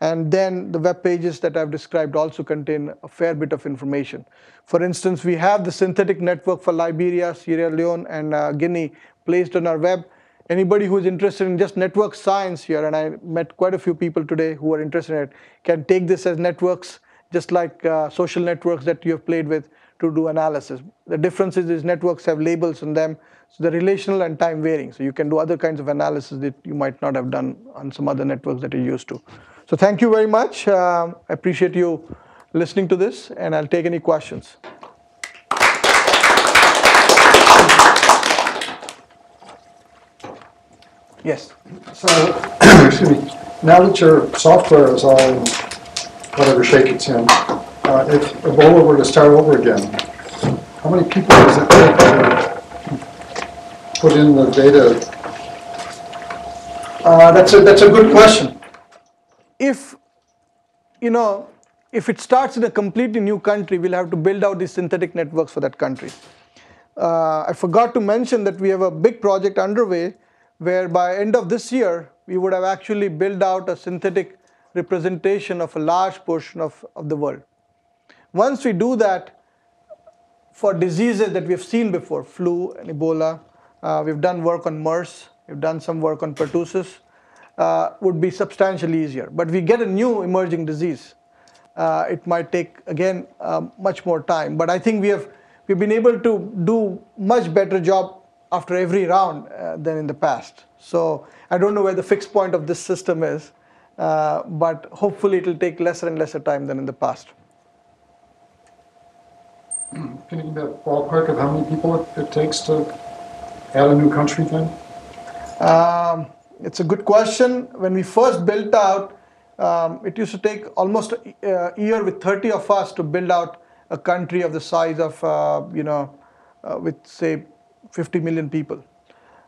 And then the web pages that I've described also contain a fair bit of information. For instance, we have the synthetic network for Liberia, Sierra Leone, and uh, Guinea placed on our web. Anybody who's interested in just network science here, and I met quite a few people today who are interested in it, can take this as networks, just like uh, social networks that you have played with to do analysis. The difference is these networks have labels on them, so they're relational and time varying. So you can do other kinds of analysis that you might not have done on some other networks that you're used to. So thank you very much. Uh, I appreciate you listening to this, and I'll take any questions. Yes. So, excuse me, now that your software is all in whatever shape it's in, uh, if Ebola were to start over again, how many people does it take to put in the data? Uh, that's a that's a good question. If you know, if it starts in a completely new country, we'll have to build out these synthetic networks for that country. Uh, I forgot to mention that we have a big project underway where by end of this year, we would have actually built out a synthetic representation of a large portion of, of the world. Once we do that, for diseases that we've seen before, flu and Ebola, uh, we've done work on MERS, we've done some work on pertussis, uh, would be substantially easier. But we get a new emerging disease, uh, it might take, again, uh, much more time. But I think we have, we've been able to do much better job after every round uh, than in the past. So I don't know where the fixed point of this system is, uh, but hopefully it will take lesser and lesser time than in the past. Can you give a ballpark of how many people it, it takes to add a new country then? Um, it's a good question. When we first built out, um, it used to take almost a, year with 30 of us to build out a country of the size of, uh, you know, uh, with say 50 million people.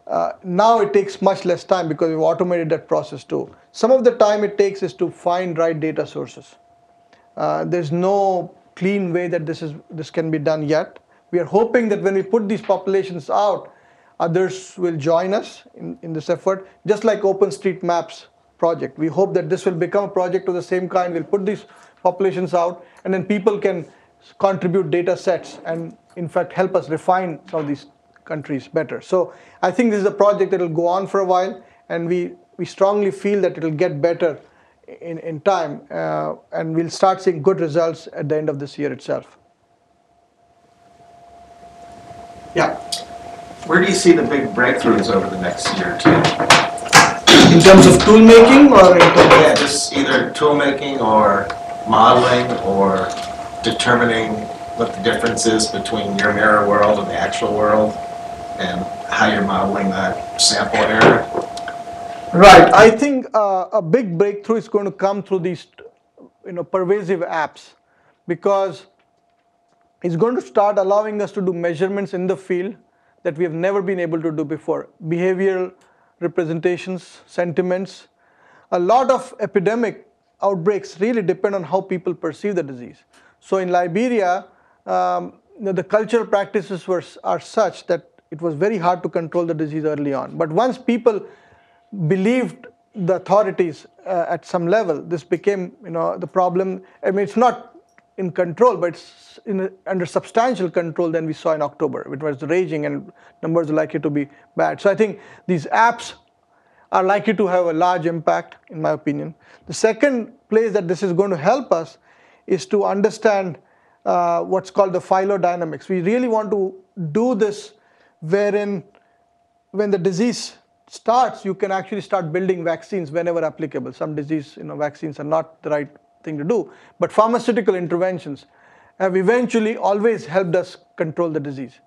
Uh, now it takes much less time because we've automated that process too. Some of the time it takes is to find right data sources. Uh, there's no clean way that this is this can be done yet. We are hoping that when we put these populations out, others will join us in, in this effort, just like OpenStreetMaps project. We hope that this will become a project of the same kind. We'll put these populations out, and then people can contribute data sets and, in fact, help us refine some of these countries better. So I think this is a project that will go on for a while, and we, we strongly feel that it will get better in, in time, uh, and we'll start seeing good results at the end of this year itself. Yeah. Where do you see the big breakthroughs over the next year or two? In terms of tool making or in terms Yeah, just either tool making or modeling or determining what the difference is between your mirror world and the actual world and how you're modeling that sample area? Right. I think uh, a big breakthrough is going to come through these, you know, pervasive apps, because it's going to start allowing us to do measurements in the field that we have never been able to do before. Behavioral representations, sentiments. A lot of epidemic outbreaks really depend on how people perceive the disease. So in Liberia, um, the cultural practices were, are such that it was very hard to control the disease early on. But once people believed the authorities uh, at some level, this became, you know, the problem. I mean, it's not in control, but it's in, under substantial control than we saw in October. It was raging and numbers are likely to be bad. So I think these apps are likely to have a large impact, in my opinion. The second place that this is going to help us is to understand uh, what's called the phylogenomics. We really want to do this wherein when the disease starts, you can actually start building vaccines whenever applicable. Some disease you know, vaccines are not the right thing to do, but pharmaceutical interventions have eventually always helped us control the disease.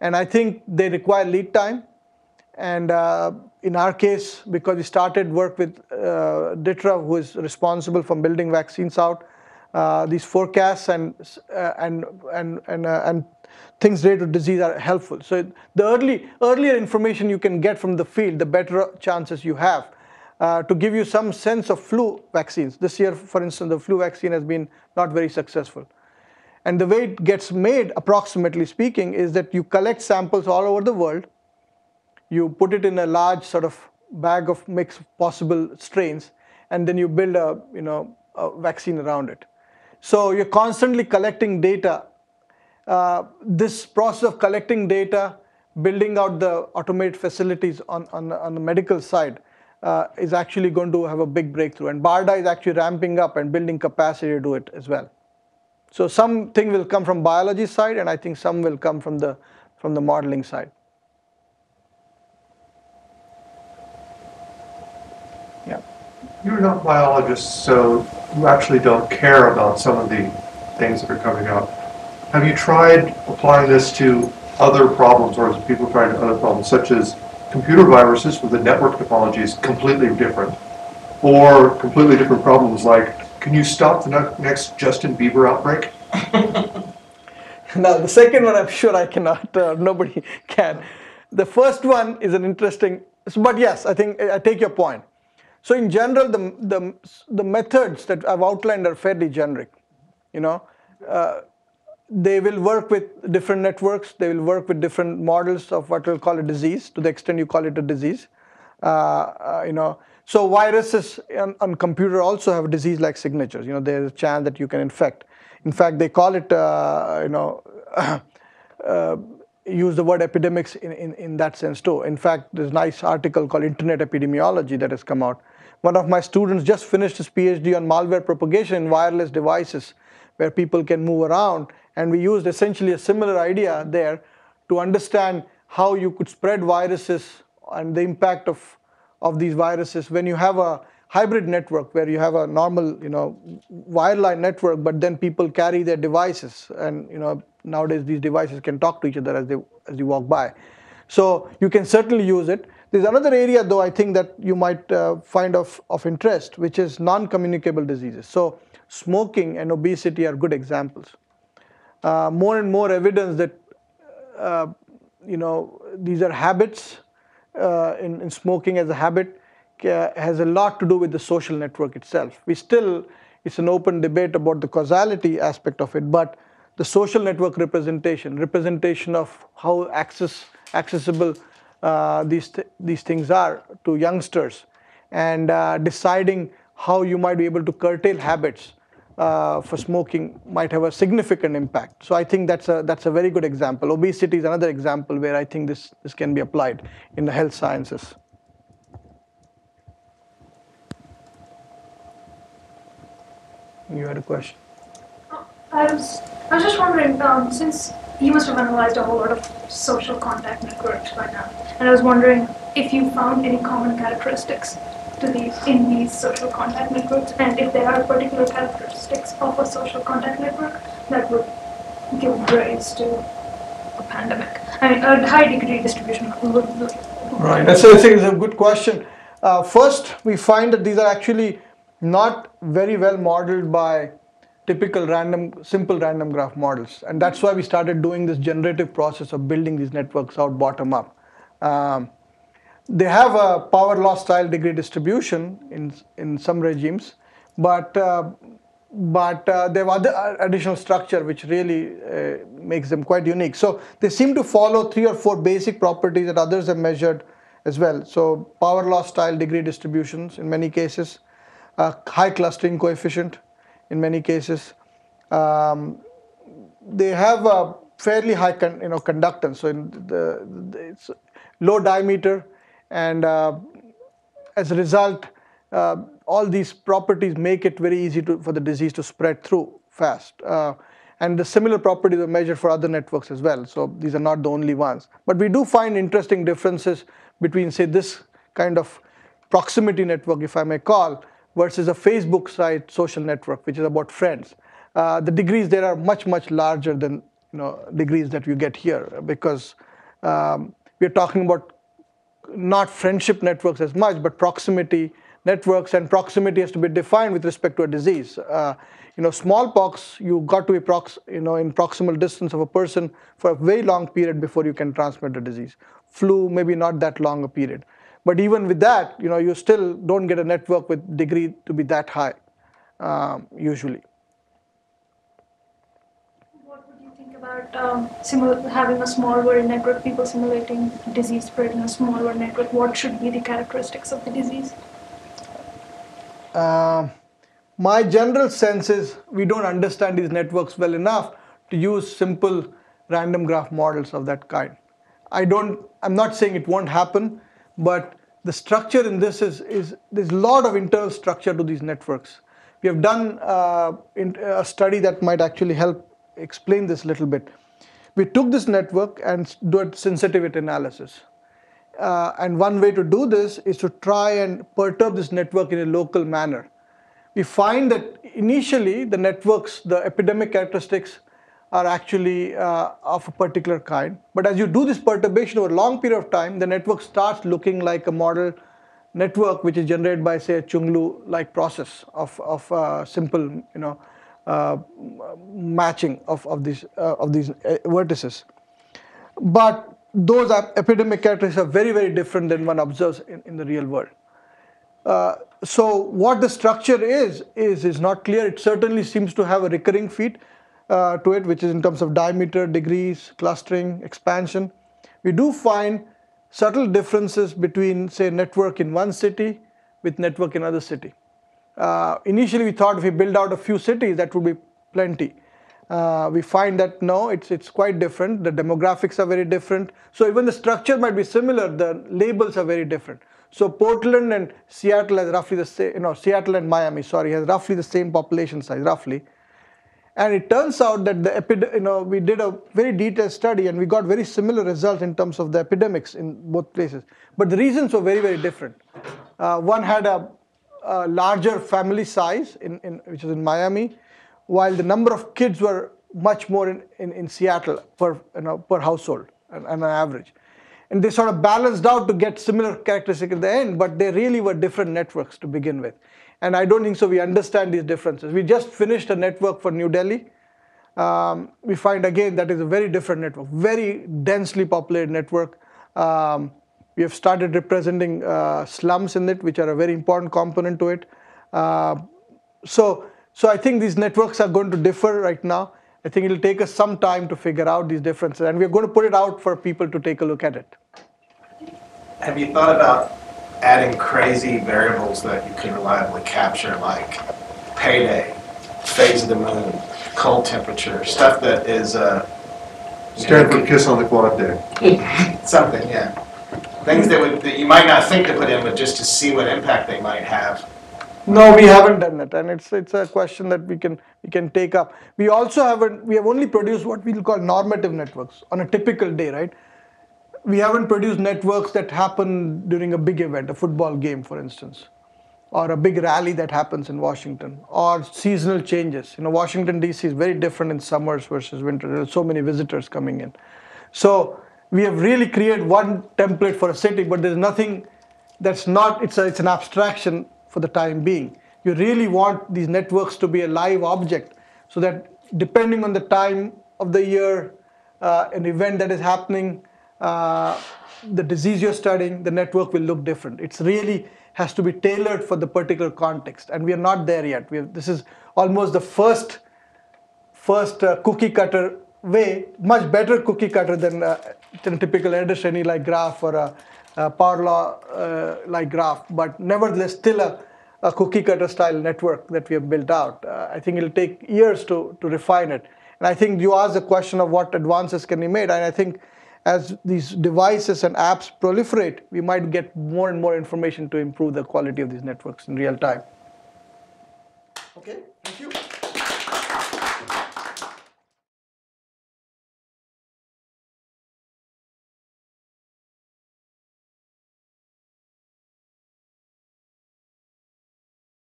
And I think they require lead time. And uh, in our case, because we started work with uh, DTRA, who is responsible for building vaccines out, uh, these forecasts and, uh, and, and, and, uh, and things related to disease are helpful. So the early, earlier information you can get from the field, the better chances you have uh, to give you some sense of flu vaccines. This year, for instance, the flu vaccine has been not very successful. And the way it gets made, approximately speaking, is that you collect samples all over the world, you put it in a large sort of bag of mixed possible strains, and then you build a, you know, a vaccine around it. So you're constantly collecting data. Uh, this process of collecting data, building out the automated facilities on, on, on the medical side uh, is actually going to have a big breakthrough. And BARDA is actually ramping up and building capacity to do it as well. So something will come from biology side, and I think some will come from the from the modeling side. Yeah. You're not biologists, so you actually don't care about some of the things that are coming up. Have you tried applying this to other problems, or people trying to other problems, such as computer viruses with the network topology is completely different, or completely different problems like, can you stop the ne- next Justin Bieber outbreak? now the second one, I'm sure I cannot. Uh, nobody can. The first one is an interesting, but yes, I think I take your point. So in general, the, the, the methods that I've outlined are fairly generic. You know, uh, they will work with different networks. They will work with different models of what we'll call a disease, to the extent you call it a disease. Uh, uh, you know, so viruses on, on, computer also have disease-like signatures. You know, there's a chance that you can infect. In fact, they call it, uh, you know, uh, use the word epidemics in, in, in that sense too. In fact, there's a nice article called Internet Epidemiology that has come out one of my students just finished his PhD on malware propagation in wireless devices where people can move around. And we used essentially a similar idea there to understand how you could spread viruses and the impact of, of these viruses when you have a hybrid network where you have a normal, you know, wireline network, but then people carry their devices. And, you know, nowadays these devices can talk to each other as they, as you walk by. So you can certainly use it. There's another area, though, I think that you might uh, find of, of interest, which is non-communicable diseases. So smoking and obesity are good examples. Uh, more and more evidence that, uh, you know, these are habits uh, in, in, smoking as a habit has a lot to do with the social network itself. We still, it's an open debate about the causality aspect of it, but the social network representation, representation of how access, accessible uh, these, th these things are to youngsters and uh, deciding how you might be able to curtail habits uh, for smoking might have a significant impact. So I think that's a, that's a very good example. Obesity is another example where I think this, this can be applied in the health sciences. You had a question? I was, I was just wondering, um, since you must have analyzed a whole lot of social contact networks by now, and I was wondering if you found any common characteristics to these in these social contact networks, and if there are particular characteristics of a social contact network that would give rise to a pandemic. I mean, a high degree distribution would. Right. That's, I think is a good question. Uh, first, we find that these are actually not very well modeled by typical random, simple random graph models. And that's why we started doing this generative process of building these networks out bottom up. Um, they have a power law style degree distribution in, in some regimes, but, uh, but uh, they have other uh, additional structure which really uh, makes them quite unique. So they seem to follow three or four basic properties that others have measured as well. So power law style degree distributions in many cases, high clustering coefficient, in many cases. Um, they have a fairly high you know, conductance, so the, the, it's low diameter, and uh, as a result, uh, all these properties make it very easy to, for the disease to spread through fast. Uh, and the similar properties are measured for other networks as well. So these are not the only ones. But we do find interesting differences between, say, this kind of proximity network, if I may call, versus a Facebook site social network, which is about friends. Uh, the degrees there are much, much larger than you know, degrees that you get here because um, we're talking about not friendship networks as much, but proximity networks, and proximity has to be defined with respect to a disease. Uh, you know, smallpox, you got to be prox, you know, in proximal distance of a person for a very long period before you can transmit the disease. Flu, maybe not that long a period. But even with that, you know, you still don't get a network with degree to be that high, um, usually. What would you think about um, having a small world network, people simulating disease spread in a small world network? What should be the characteristics of the disease? Uh, my general sense is we don't understand these networks well enough to use simple random graph models of that kind. I don't, I'm not saying it won't happen, but the structure in this is, is there's a lot of internal structure to these networks. We have done uh, a study that might actually help explain this a little bit. We took this network and did sensitivity analysis. Uh, and one way to do this is to try and perturb this network in a local manner. We find that initially the networks, the epidemic characteristics are actually uh, of a particular kind. But as you do this perturbation over a long period of time, the network starts looking like a model network which is generated by say a Chung-Lu-like process of, of uh, simple you know, matching of, of these, uh, of these uh, vertices. But those epidemic characteristics are very, very different than one observes in, in the real world. Uh, so what the structure is, is, is not clear. It certainly seems to have a recurring feed uh, to it, which is in terms of diameter, degrees, clustering, expansion. We do find subtle differences between, say, network in one city with network in another city. Uh, initially, we thought if we build out a few cities, that would be plenty. Uh, we find that no, it's, it's quite different. The demographics are very different. So even the structure might be similar, the labels are very different. So Portland and Seattle has roughly the same, you know, Seattle and Miami, sorry, has roughly the same population size, roughly. And it turns out that the epidemic, you know, we did a very detailed study and we got very similar results in terms of the epidemics in both places. But the reasons were very, very different. Uh, one had a, a, larger family size, in, in, which is in Miami, while the number of kids were much more in, in, in Seattle per, you know, per household on, an average. And they sort of balanced out to get similar characteristics at the end, but they really were different networks to begin with. And I don't think so we understand these differences. We just finished a network for New Delhi. Um, we find again that is a very different network, very densely populated network. Um, we have started representing uh, slums in it, which are a very important component to it. Uh, so, so I think these networks are going to differ right now. I think it'll take us some time to figure out these differences, and we're going to put it out for people to take a look at it. Have you thought about adding crazy variables that you can reliably capture, like payday, phase of the moon, cold temperature, stuff that is uh, Stanford kiss on the quad day. something, yeah. Things that would that you might not think to put in, but just to see what impact they might have. No, we haven't done it, and it's it's a question that we can we can take up. We also haven't we have only produced what we'll call normative networks on a typical day, right? we haven't produced networks that happen during a big event, a football game, for instance, or a big rally that happens in Washington, or seasonal changes. You know, Washington D.C. is very different in summers versus winter. There are so many visitors coming in, so we have really created one template for a city, but there's nothing that's not. It's a, it's an abstraction for the time being. You really want these networks to be a live object, so that depending on the time of the year, uh, an event that is happening uh, the disease you're studying, the network will look different. It's really has to be tailored for the particular context, and we are not there yet. Have, this is almost the first, first uh, cookie cutter way, much better cookie cutter than, uh, than typical Erdős-Rényi like graph or a, a power law uh, like graph, but nevertheless still a, a, cookie cutter style network that we have built out. Uh, I think it'll take years to, to refine it. And I think you asked the question of what advances can be made, and I think as these devices and apps proliferate, we might get more and more information to improve the quality of these networks in real time. Okay, thank you.